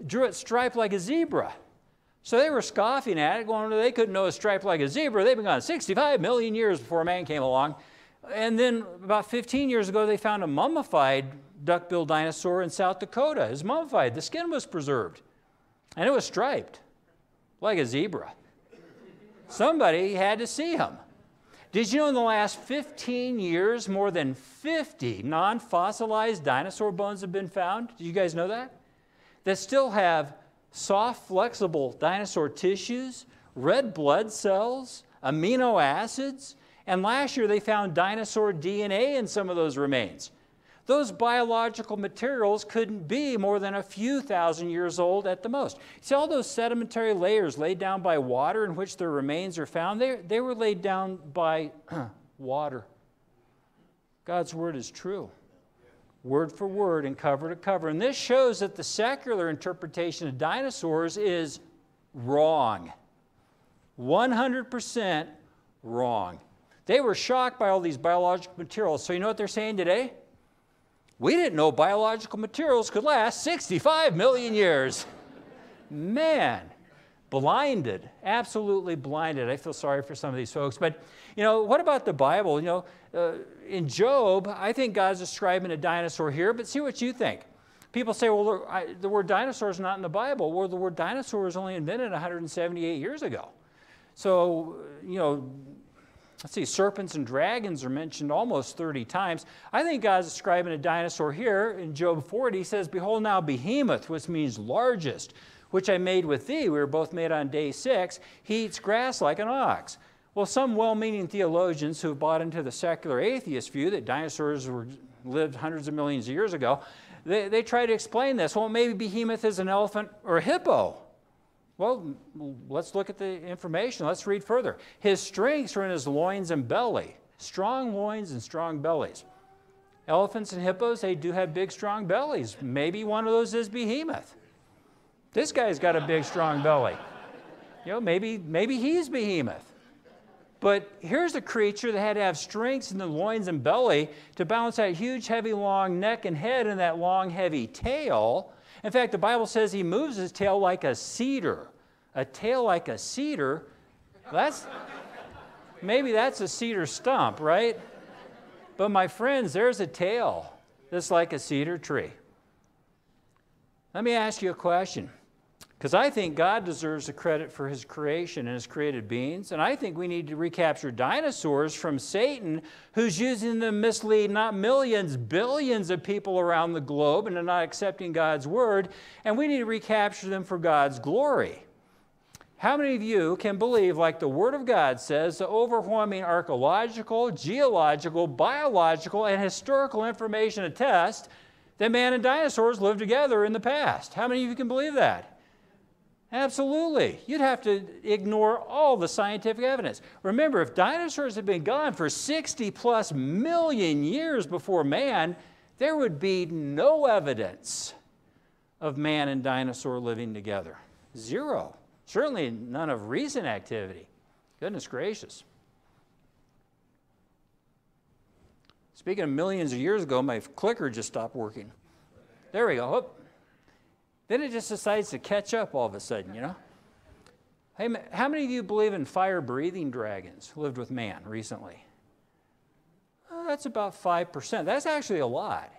drew it striped like a zebra. So they were scoffing at it, going, they couldn't know a stripe like a zebra. They've been gone 65 million years before man came along. And then about 15 years ago, they found a mummified duck-billed dinosaur in South Dakota. It was mummified. The skin was preserved. And it was striped, like a zebra. Somebody had to see him. Did you know in the last 15 years, more than 50 non fossilized dinosaur bones have been found? Did you guys know that? That still have soft, flexible dinosaur tissues, red blood cells, amino acids, and last year they found dinosaur DNA in some of those remains. Those biological materials couldn't be more than a few thousand years old at the most. See all those sedimentary layers laid down by water in which their remains are found? They, they were laid down by [CLEARS THROAT] water. God's word is true word for word and cover to cover. And this shows that the secular interpretation of dinosaurs is wrong. 100% wrong. They were shocked by all these biological materials. So, you know what they're saying today? We didn't know biological materials could last 65 million years. Man, blinded, absolutely blinded. I feel sorry for some of these folks. But, you know, what about the Bible? You know, uh, in Job, I think God's describing a dinosaur here, but see what you think. People say, well, the word dinosaur is not in the Bible. Well, the word dinosaur was only invented 178 years ago. So, you know, let's see, serpents and dragons are mentioned almost 30 times. I think God's describing a dinosaur here in Job 40. He says, Behold now, behemoth, which means largest, which I made with thee. We were both made on day six. He eats grass like an ox. Well, some well meaning theologians who have bought into the secular atheist view that dinosaurs were, lived hundreds of millions of years ago, they, they try to explain this. Well, maybe behemoth is an elephant or a hippo. Well, let's look at the information. Let's read further. His strengths are in his loins and belly, strong loins and strong bellies. Elephants and hippos, they do have big, strong bellies. Maybe one of those is behemoth. This guy's got a big, strong belly. You know, maybe, maybe he's behemoth. But here's a creature that had to have strengths in the loins and belly to balance that huge, heavy, long neck and head and that long, heavy tail. In fact, the Bible says he moves his tail like a cedar. A tail like a cedar. That's maybe that's a cedar stump, right? But my friends, there's a tail that's like a cedar tree. Let me ask you a question. Because I think God deserves the credit for his creation and his created beings. And I think we need to recapture dinosaurs from Satan, who's using them to mislead not millions, billions of people around the globe and are not accepting God's word. And we need to recapture them for God's glory. How many of you can believe, like the Word of God says, the overwhelming archaeological, geological, biological, and historical information attest that man and dinosaurs lived together in the past? How many of you can believe that? Absolutely. You'd have to ignore all the scientific evidence. Remember, if dinosaurs had been gone for 60 plus million years before man, there would be no evidence of man and dinosaur living together. Zero. Certainly none of recent activity. Goodness gracious. Speaking of millions of years ago, my clicker just stopped working. There we go. Then it just decides to catch up all of a sudden, you know? Hey, how many of you believe in fire breathing dragons who lived with man recently? Oh, that's about 5%. That's actually a lot.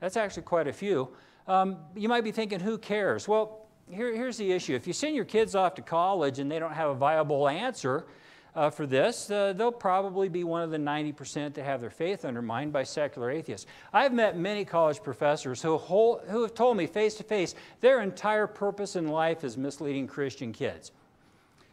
That's actually quite a few. Um, you might be thinking, who cares? Well, here, here's the issue. If you send your kids off to college and they don't have a viable answer, uh, for this, uh, they'll probably be one of the 90% that have their faith undermined by secular atheists. I've met many college professors who, whole, who have told me face to face their entire purpose in life is misleading Christian kids.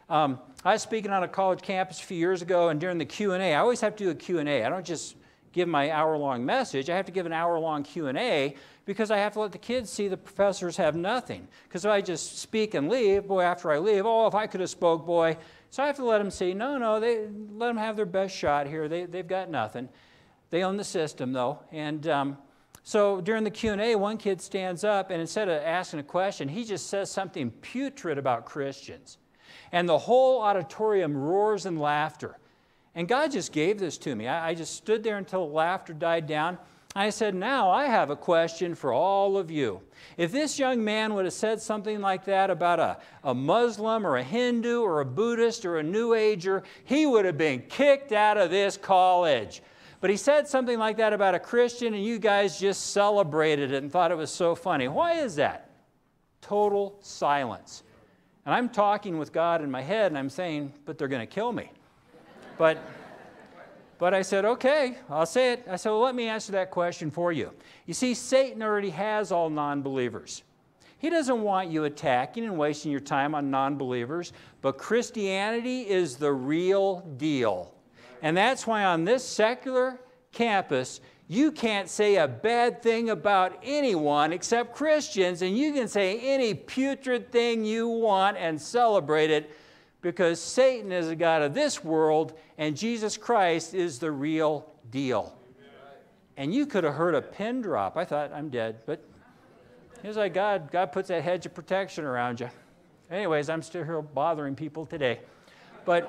Um, I was speaking on a college campus a few years ago, and during the Q&A, I always have to do a Q&A. I don't just give my hour-long message. I have to give an hour-long Q&A because I have to let the kids see the professors have nothing. Because if I just speak and leave, boy, after I leave, oh, if I could have spoke, boy, so I have to let them see, no, no, they, let them have their best shot here. They, they've got nothing. They own the system, though. And um, so during the Q&A, one kid stands up, and instead of asking a question, he just says something putrid about Christians. And the whole auditorium roars in laughter. And God just gave this to me. I, I just stood there until the laughter died down. I said, Now I have a question for all of you. If this young man would have said something like that about a, a Muslim or a Hindu or a Buddhist or a New Ager, he would have been kicked out of this college. But he said something like that about a Christian, and you guys just celebrated it and thought it was so funny. Why is that? Total silence. And I'm talking with God in my head, and I'm saying, But they're going to kill me. But. But I said, okay, I'll say it. I said, well, let me answer that question for you. You see, Satan already has all non believers. He doesn't want you attacking and wasting your time on non believers, but Christianity is the real deal. And that's why on this secular campus, you can't say a bad thing about anyone except Christians, and you can say any putrid thing you want and celebrate it because Satan is a God of this world and Jesus Christ is the real deal. And you could have heard a pin drop. I thought, I'm dead. But it's like God, God puts that hedge of protection around you. Anyways, I'm still here bothering people today. But,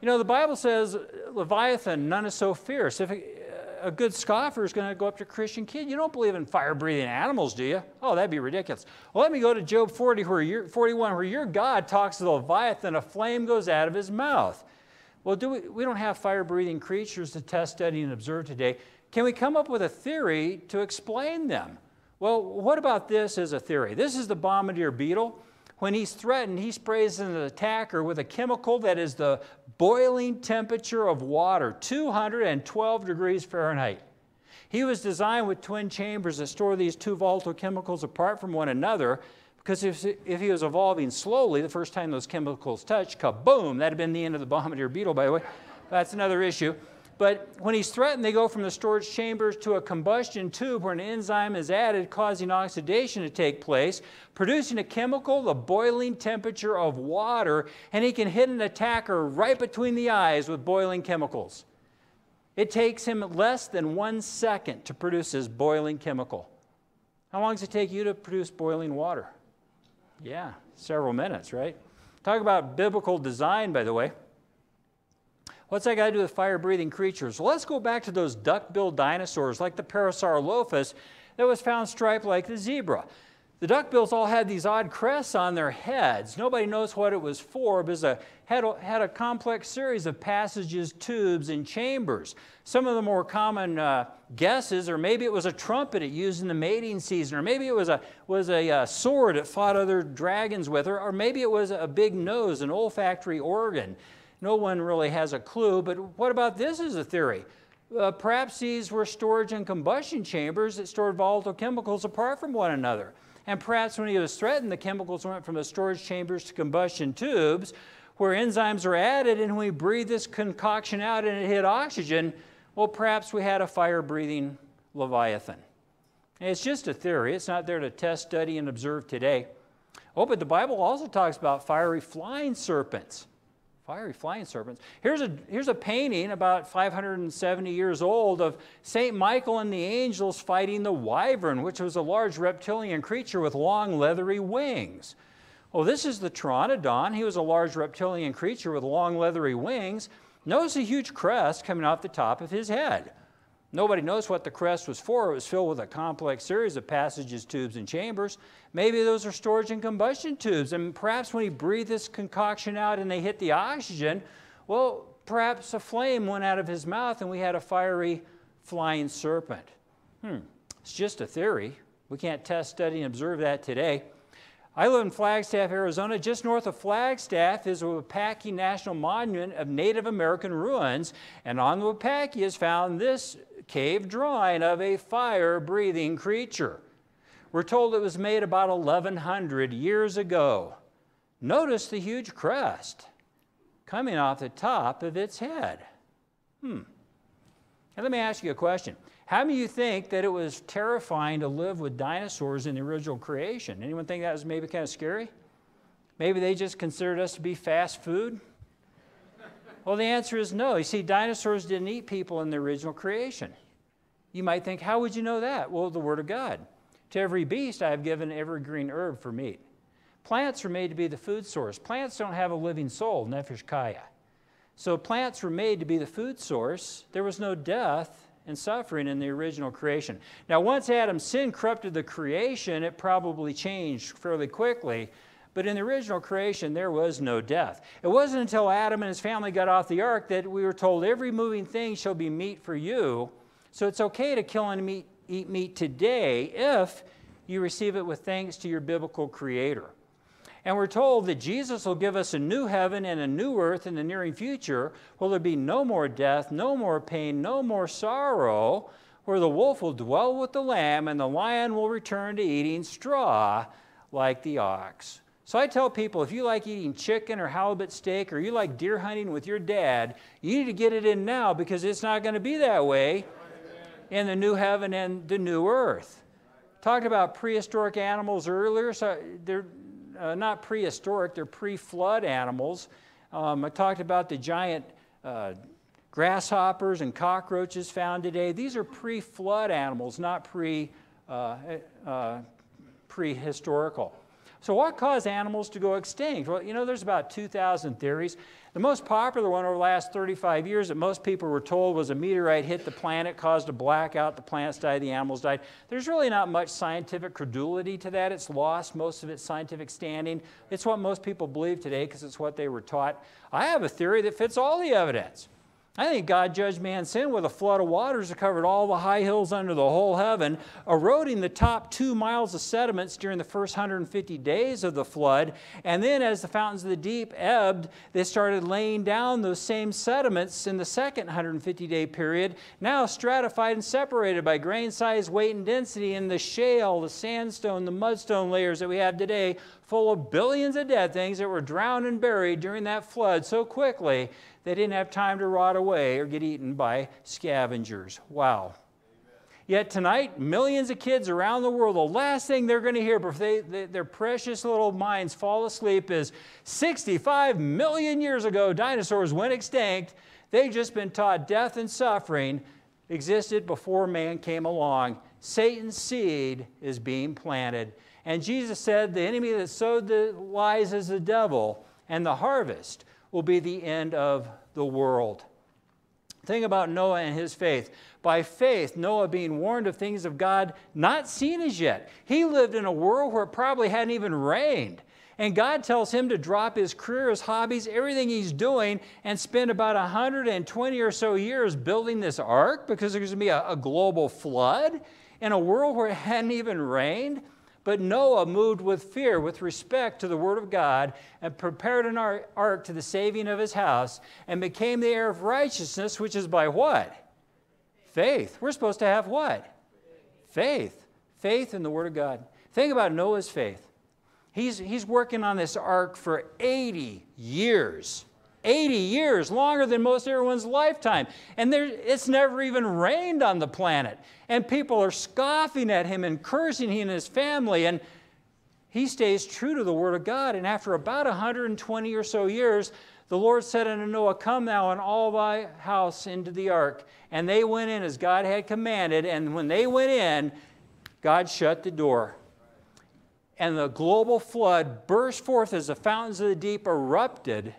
you know, the Bible says, Leviathan, none is so fierce. If it, a good scoffer is going to go up to a Christian kid. You don't believe in fire breathing animals, do you? Oh, that'd be ridiculous. Well, let me go to Job 40, where 41, where your God talks to the Leviathan, a flame goes out of his mouth. Well, do we, we don't have fire breathing creatures to test, study, and observe today. Can we come up with a theory to explain them? Well, what about this as a theory? This is the bombardier beetle. When he's threatened, he sprays an attacker with a chemical that is the boiling temperature of water, 212 degrees Fahrenheit. He was designed with twin chambers that store these two volatile chemicals apart from one another because if, if he was evolving slowly, the first time those chemicals touched, kaboom, that'd have been the end of the bombardier beetle, by the way. That's another issue. But when he's threatened, they go from the storage chambers to a combustion tube where an enzyme is added, causing oxidation to take place, producing a chemical, the boiling temperature of water, and he can hit an attacker right between the eyes with boiling chemicals. It takes him less than one second to produce his boiling chemical. How long does it take you to produce boiling water? Yeah, several minutes, right? Talk about biblical design, by the way. What's that got to do with fire breathing creatures? Well, let's go back to those duck billed dinosaurs like the Parasaurolophus that was found striped like the zebra. The duckbills all had these odd crests on their heads. Nobody knows what it was for, but it had a, had a complex series of passages, tubes, and chambers. Some of the more common uh, guesses are maybe it was a trumpet it used in the mating season, or maybe it was a, was a uh, sword it fought other dragons with, or, or maybe it was a big nose, an olfactory organ. No one really has a clue, but what about this as a theory? Uh, perhaps these were storage and combustion chambers that stored volatile chemicals apart from one another. And perhaps when he was threatened, the chemicals went from the storage chambers to combustion tubes, where enzymes were added, and when we breathe this concoction out and it hit oxygen, well, perhaps we had a fire breathing Leviathan. And it's just a theory, it's not there to test, study, and observe today. Oh, but the Bible also talks about fiery flying serpents. Fiery flying serpents. Here's a, here's a painting about 570 years old of St. Michael and the angels fighting the wyvern, which was a large reptilian creature with long leathery wings. Well, this is the Pteranodon. He was a large reptilian creature with long leathery wings. Notice a huge crest coming off the top of his head. Nobody knows what the crest was for. It was filled with a complex series of passages, tubes, and chambers. Maybe those are storage and combustion tubes. And perhaps when he breathed this concoction out and they hit the oxygen, well, perhaps a flame went out of his mouth and we had a fiery flying serpent. Hmm, it's just a theory. We can't test, study, and observe that today. I live in Flagstaff, Arizona. Just north of Flagstaff is a Wupatki National Monument of Native American ruins. And on the Wupatki is found this cave drawing of a fire breathing creature. We're told it was made about 1100 years ago. Notice the huge crest coming off the top of its head. Hmm. And let me ask you a question. How of you think that it was terrifying to live with dinosaurs in the original creation? Anyone think that was maybe kind of scary? Maybe they just considered us to be fast food? Well, the answer is no. You see, dinosaurs didn't eat people in the original creation. You might think, how would you know that? Well, the Word of God. To every beast I have given every green herb for meat. Plants are made to be the food source. Plants don't have a living soul, nefesh kaya. So plants were made to be the food source. There was no death and suffering in the original creation. Now, once Adam's sin corrupted the creation, it probably changed fairly quickly. But in the original creation, there was no death. It wasn't until Adam and his family got off the ark that we were told, Every moving thing shall be meat for you. So it's okay to kill and eat meat today if you receive it with thanks to your biblical creator. And we're told that Jesus will give us a new heaven and a new earth in the nearing future where there'll be no more death, no more pain, no more sorrow, where the wolf will dwell with the lamb and the lion will return to eating straw like the ox. So I tell people if you like eating chicken or halibut steak or you like deer hunting with your dad, you need to get it in now because it's not going to be that way in the new heaven and the new earth. Talked about prehistoric animals earlier. So they're uh, not prehistoric, they're pre flood animals. Um, I talked about the giant uh, grasshoppers and cockroaches found today. These are pre flood animals, not pre, uh, uh, prehistorical. So, what caused animals to go extinct? Well, you know, there's about 2,000 theories. The most popular one over the last 35 years that most people were told was a meteorite hit the planet, caused a blackout, the plants died, the animals died. There's really not much scientific credulity to that. It's lost most of its scientific standing. It's what most people believe today because it's what they were taught. I have a theory that fits all the evidence. I think God judged man's sin with a flood of waters that covered all the high hills under the whole heaven, eroding the top two miles of sediments during the first 150 days of the flood. And then, as the fountains of the deep ebbed, they started laying down those same sediments in the second 150 day period, now stratified and separated by grain size, weight, and density in the shale, the sandstone, the mudstone layers that we have today, full of billions of dead things that were drowned and buried during that flood so quickly they didn't have time to rot away or get eaten by scavengers. Wow. Yet tonight, millions of kids around the world, the last thing they're going to hear before they, they, their precious little minds fall asleep is 65 million years ago, dinosaurs went extinct. They've just been taught death and suffering existed before man came along. Satan's seed is being planted. And Jesus said, The enemy that sowed the lies is the devil, and the harvest will be the end of the world. Think about Noah and his faith. By faith, Noah being warned of things of God not seen as yet. He lived in a world where it probably hadn't even rained. And God tells him to drop his career, his hobbies, everything he's doing, and spend about 120 or so years building this ark because there's going to be a, a global flood in a world where it hadn't even rained. But Noah moved with fear, with respect to the word of God, and prepared an ark to the saving of his house, and became the heir of righteousness, which is by what? Faith. We're supposed to have what? Faith. Faith in the word of God. Think about Noah's faith. He's, he's working on this ark for 80 years. 80 years, longer than most everyone's lifetime. And there, it's never even rained on the planet. And people are scoffing at him and cursing him and his family. And he stays true to the Word of God. And after about 120 or so years, the Lord said unto Noah, Come thou and all thy house into the ark. And they went in as God had commanded. And when they went in, God shut the door. And the global flood burst forth as the fountains of the deep erupted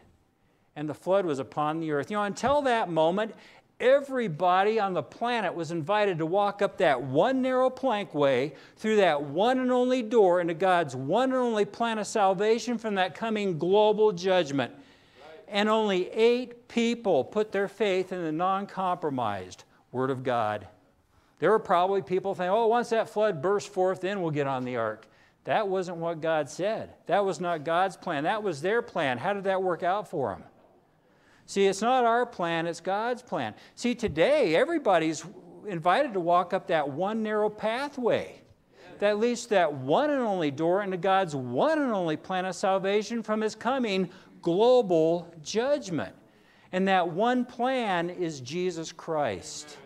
and the flood was upon the earth. You know, until that moment, everybody on the planet was invited to walk up that one narrow plankway through that one and only door into God's one and only plan of salvation from that coming global judgment. And only eight people put their faith in the non compromised Word of God. There were probably people thinking, oh, once that flood bursts forth, then we'll get on the ark. That wasn't what God said. That was not God's plan. That was their plan. How did that work out for them? See, it's not our plan, it's God's plan. See, today, everybody's invited to walk up that one narrow pathway that leads to that one and only door into God's one and only plan of salvation from His coming global judgment. And that one plan is Jesus Christ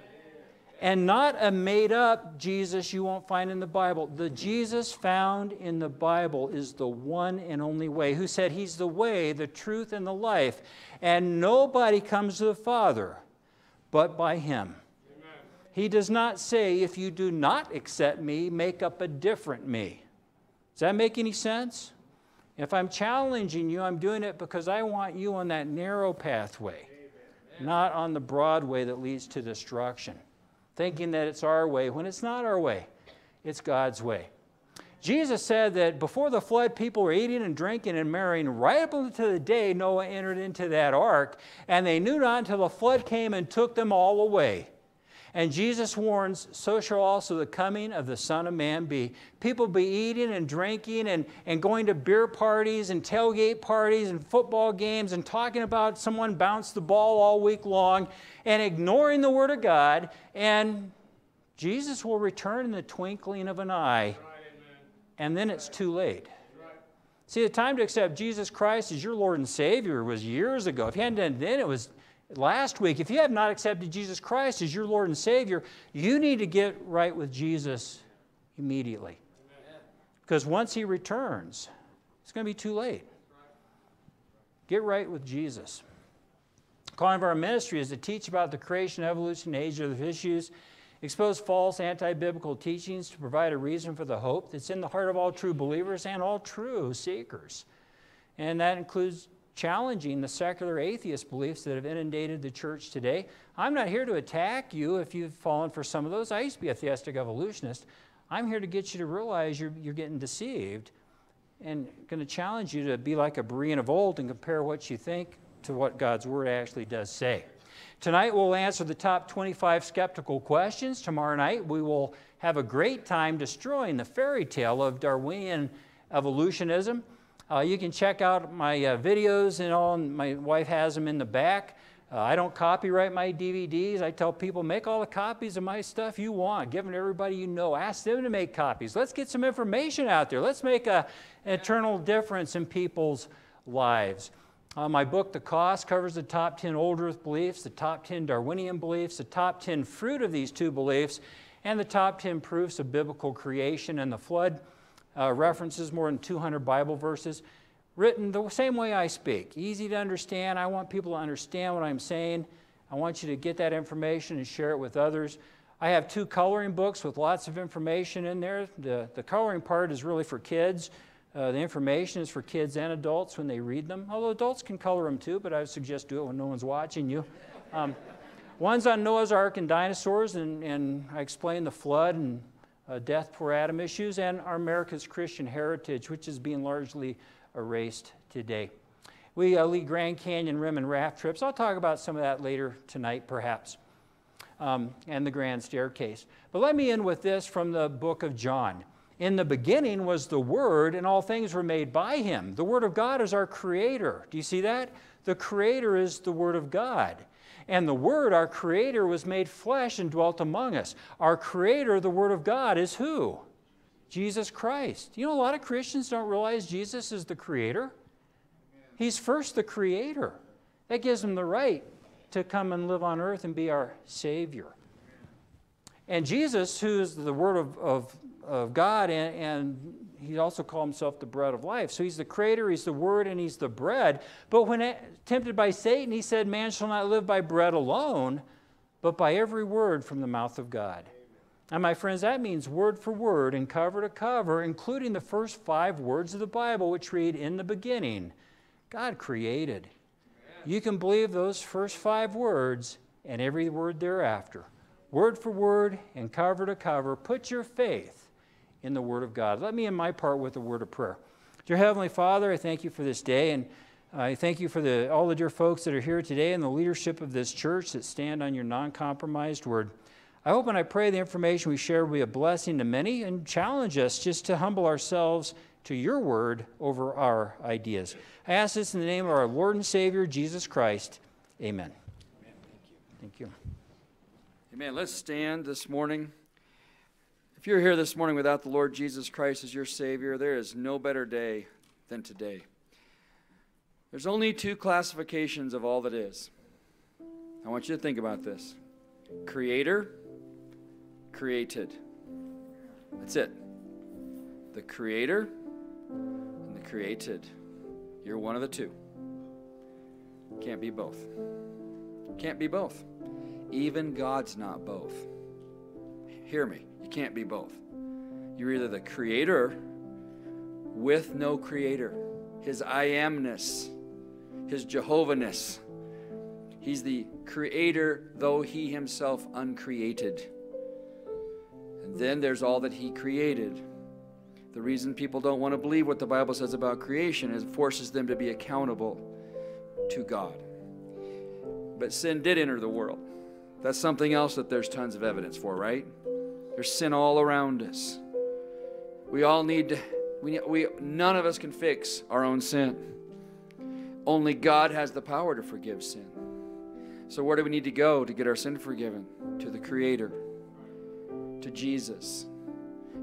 and not a made up Jesus you won't find in the Bible. The Jesus found in the Bible is the one and only way, who said he's the way, the truth, and the life. And nobody comes to the Father but by him. Amen. He does not say, if you do not accept me, make up a different me. Does that make any sense? If I'm challenging you, I'm doing it because I want you on that narrow pathway, Amen. not on the broad way that leads to destruction thinking that it's our way when it's not our way, it's God's way. Jesus said that before the flood, people were eating and drinking and marrying right up until the day Noah entered into that ark, and they knew not until the flood came and took them all away. And Jesus warns, so shall also the coming of the Son of Man be. People be eating and drinking and, and going to beer parties and tailgate parties and football games and talking about someone bounced the ball all week long and ignoring the Word of God. And Jesus will return in the twinkling of an eye. And then it's too late. See, the time to accept Jesus Christ as your Lord and Savior was years ago. If you hadn't done it then, it was last week. If you have not accepted Jesus Christ as your Lord and Savior, you need to get right with Jesus immediately. Because once He returns, it's going to be too late. Get right with Jesus. The calling of our ministry is to teach about the creation, evolution, age of issues expose false anti biblical teachings to provide a reason for the hope that's in the heart of all true believers and all true seekers. And that includes challenging the secular atheist beliefs that have inundated the church today. I'm not here to attack you if you've fallen for some of those. I used to be a theistic evolutionist. I'm here to get you to realize you're, you're getting deceived and going to challenge you to be like a Berean of old and compare what you think to what God's Word actually does say. Tonight we'll answer the top 25 skeptical questions. Tomorrow night we will have a great time destroying the fairy tale of Darwinian evolutionism. Uh, you can check out my uh, videos and all, and my wife has them in the back. Uh, I don't copyright my DVDs. I tell people, make all the copies of my stuff you want. Give them to everybody you know. Ask them to make copies. Let's get some information out there. Let's make a, an eternal difference in people's lives. Uh, my book, The Cost, covers the top 10 old earth beliefs, the top 10 Darwinian beliefs, the top 10 fruit of these two beliefs, and the top 10 proofs of biblical creation and the flood. Uh, references more than 200 Bible verses, written the same way I speak. Easy to understand. I want people to understand what I'm saying. I want you to get that information and share it with others. I have two coloring books with lots of information in there. The, the coloring part is really for kids. Uh, the information is for kids and adults when they read them, although adults can color them too, but I would suggest do it when no one's watching you. Um, [LAUGHS] one's on Noah's Ark and dinosaurs, and, and I explain the flood and uh, death poor Adam issues, and our America's Christian heritage, which is being largely erased today. We uh, lead Grand Canyon rim and raft trips. I'll talk about some of that later tonight, perhaps, um, and the Grand Staircase. But let me end with this from the book of John. In the beginning was the Word, and all things were made by Him. The Word of God is our Creator. Do you see that? The Creator is the Word of God. And the Word, our Creator, was made flesh and dwelt among us. Our Creator, the Word of God, is who? Jesus Christ. You know, a lot of Christians don't realize Jesus is the Creator. He's first the Creator. That gives Him the right to come and live on earth and be our Savior. And Jesus, who is the Word of, of of God, and, and he also called himself the bread of life. So he's the creator, he's the word, and he's the bread. But when tempted by Satan, he said, Man shall not live by bread alone, but by every word from the mouth of God. And my friends, that means word for word and cover to cover, including the first five words of the Bible, which read, In the beginning, God created. You can believe those first five words and every word thereafter. Word for word and cover to cover. Put your faith in the Word of God. Let me end my part with a word of prayer. Dear Heavenly Father, I thank you for this day, and I thank you for the, all the dear folks that are here today and the leadership of this church that stand on your non compromised word. I hope and I pray the information we share will be a blessing to many and challenge us just to humble ourselves to your word over our ideas. I ask this in the name of our Lord and Savior, Jesus Christ. Amen. Amen. Thank you. Thank you. Amen. Let's stand this morning. If you're here this morning without the Lord Jesus Christ as your Savior, there is no better day than today. There's only two classifications of all that is. I want you to think about this Creator, created. That's it. The Creator and the created. You're one of the two. Can't be both. Can't be both. Even God's not both. Hear me. Can't be both. You're either the creator with no creator, his I amness, his Jehovahness. He's the creator, though he himself uncreated. And then there's all that he created. The reason people don't want to believe what the Bible says about creation is it forces them to be accountable to God. But sin did enter the world. That's something else that there's tons of evidence for, right? There's sin all around us. We all need to, we, we, none of us can fix our own sin. Only God has the power to forgive sin. So, where do we need to go to get our sin forgiven? To the Creator, to Jesus.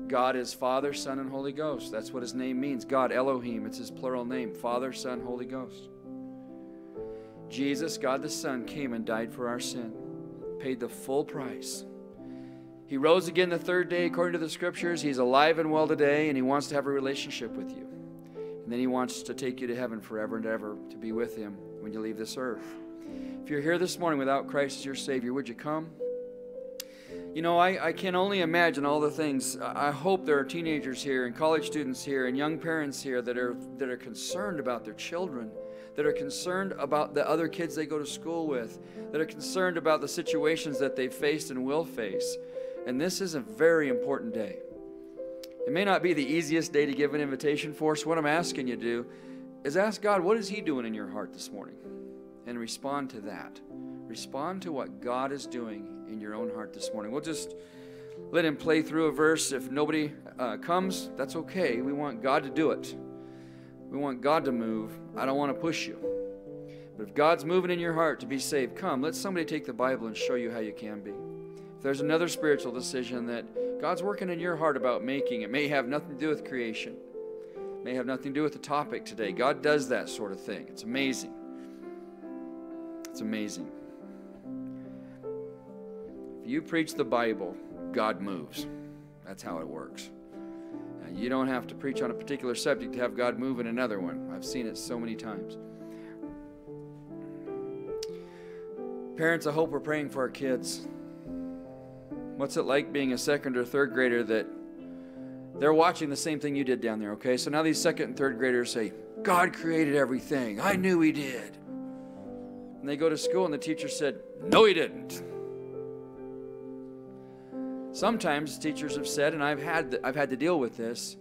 God is Father, Son, and Holy Ghost. That's what his name means. God, Elohim, it's his plural name Father, Son, Holy Ghost. Jesus, God the Son, came and died for our sin, paid the full price. He rose again the third day according to the scriptures. He's alive and well today, and he wants to have a relationship with you. And then he wants to take you to heaven forever and ever to be with him when you leave this earth. If you're here this morning without Christ as your Savior, would you come? You know, I, I can only imagine all the things. I hope there are teenagers here and college students here and young parents here that are, that are concerned about their children that are concerned about the other kids they go to school with, that are concerned about the situations that they've faced and will face. And this is a very important day. It may not be the easiest day to give an invitation for, so what I'm asking you to do is ask God, what is He doing in your heart this morning? And respond to that. Respond to what God is doing in your own heart this morning. We'll just let Him play through a verse. If nobody uh, comes, that's okay. We want God to do it. We want God to move. I don't want to push you. But if God's moving in your heart to be saved, come. Let somebody take the Bible and show you how you can be. If there's another spiritual decision that God's working in your heart about making, it may have nothing to do with creation, it may have nothing to do with the topic today. God does that sort of thing. It's amazing. It's amazing. If you preach the Bible, God moves. That's how it works. You don't have to preach on a particular subject to have God move in another one. I've seen it so many times. Parents, I hope we're praying for our kids. What's it like being a second or third grader that they're watching the same thing you did down there, okay? So now these second and third graders say, God created everything. I knew He did. And they go to school and the teacher said, No, He didn't. Sometimes teachers have said, and I've had, I've had to deal with this,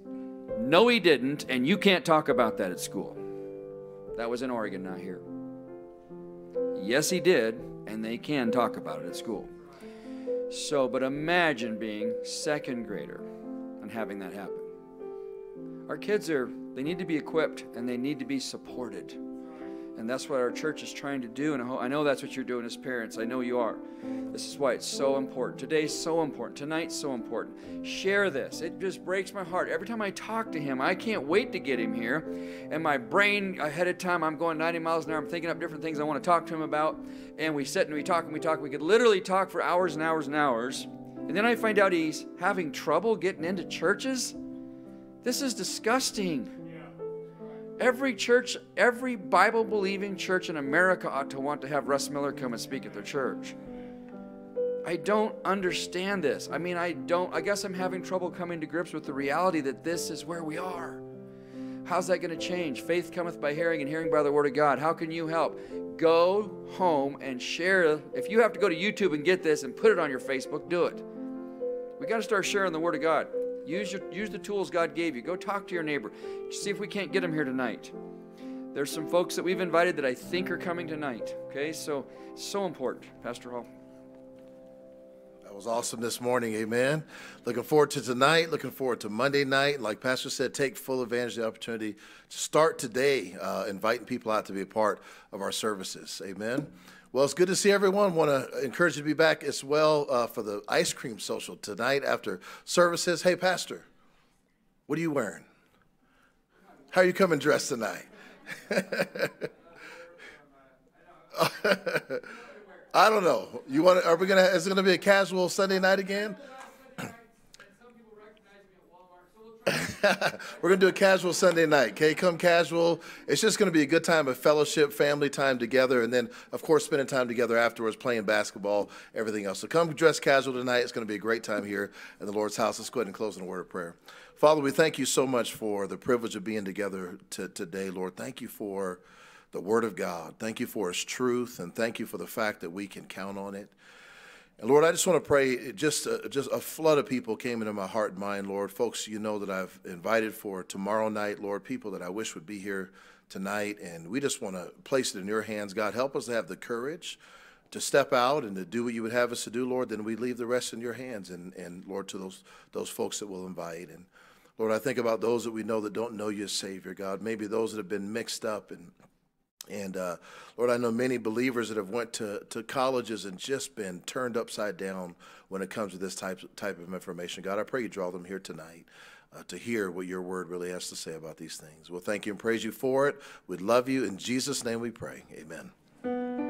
no, he didn't, and you can't talk about that at school. That was in Oregon, not here. Yes, he did, and they can talk about it at school. So, but imagine being second grader and having that happen. Our kids are, they need to be equipped and they need to be supported. And that's what our church is trying to do. And I know that's what you're doing as parents. I know you are. This is why it's so important. Today's so important. Tonight's so important. Share this. It just breaks my heart. Every time I talk to him, I can't wait to get him here. And my brain, ahead of time, I'm going 90 miles an hour. I'm thinking up different things I want to talk to him about. And we sit and we talk and we talk. We could literally talk for hours and hours and hours. And then I find out he's having trouble getting into churches. This is disgusting. Every church, every Bible believing church in America ought to want to have Russ Miller come and speak at their church. I don't understand this. I mean, I don't, I guess I'm having trouble coming to grips with the reality that this is where we are. How's that going to change? Faith cometh by hearing, and hearing by the word of God. How can you help? Go home and share. If you have to go to YouTube and get this and put it on your Facebook, do it. We got to start sharing the word of God. Use, your, use the tools God gave you. Go talk to your neighbor. See if we can't get them here tonight. There's some folks that we've invited that I think are coming tonight. Okay, so so important, Pastor Hall. That was awesome this morning, amen. Looking forward to tonight, looking forward to Monday night. Like Pastor said, take full advantage of the opportunity to start today, uh, inviting people out to be a part of our services, amen. Well, it's good to see everyone. Want to encourage you to be back as well uh, for the ice cream social tonight after services. Hey, Pastor, what are you wearing? How are you coming dressed tonight? [LAUGHS] I don't know. You want? Are we gonna? Is it gonna be a casual Sunday night again? [LAUGHS] We're going to do a casual Sunday night, okay? Come casual. It's just going to be a good time of fellowship, family time together, and then, of course, spending time together afterwards, playing basketball, everything else. So come dress casual tonight. It's going to be a great time here in the Lord's house. Let's go ahead and close in a word of prayer. Father, we thank you so much for the privilege of being together to, today, Lord. Thank you for the Word of God. Thank you for its truth, and thank you for the fact that we can count on it. And Lord, I just want to pray. Just uh, just a flood of people came into my heart and mind, Lord. Folks, you know that I've invited for tomorrow night, Lord. People that I wish would be here tonight, and we just want to place it in Your hands, God. Help us to have the courage to step out and to do what You would have us to do, Lord. Then we leave the rest in Your hands, and and Lord, to those those folks that we'll invite. And Lord, I think about those that we know that don't know You as Savior, God. Maybe those that have been mixed up and And uh, Lord, I know many believers that have went to, to colleges and just been turned upside down when it comes to this type, type of information. God, I pray you draw them here tonight uh, to hear what your word really has to say about these things. We'll thank you and praise you for it. We love you. In Jesus' name we pray. Amen.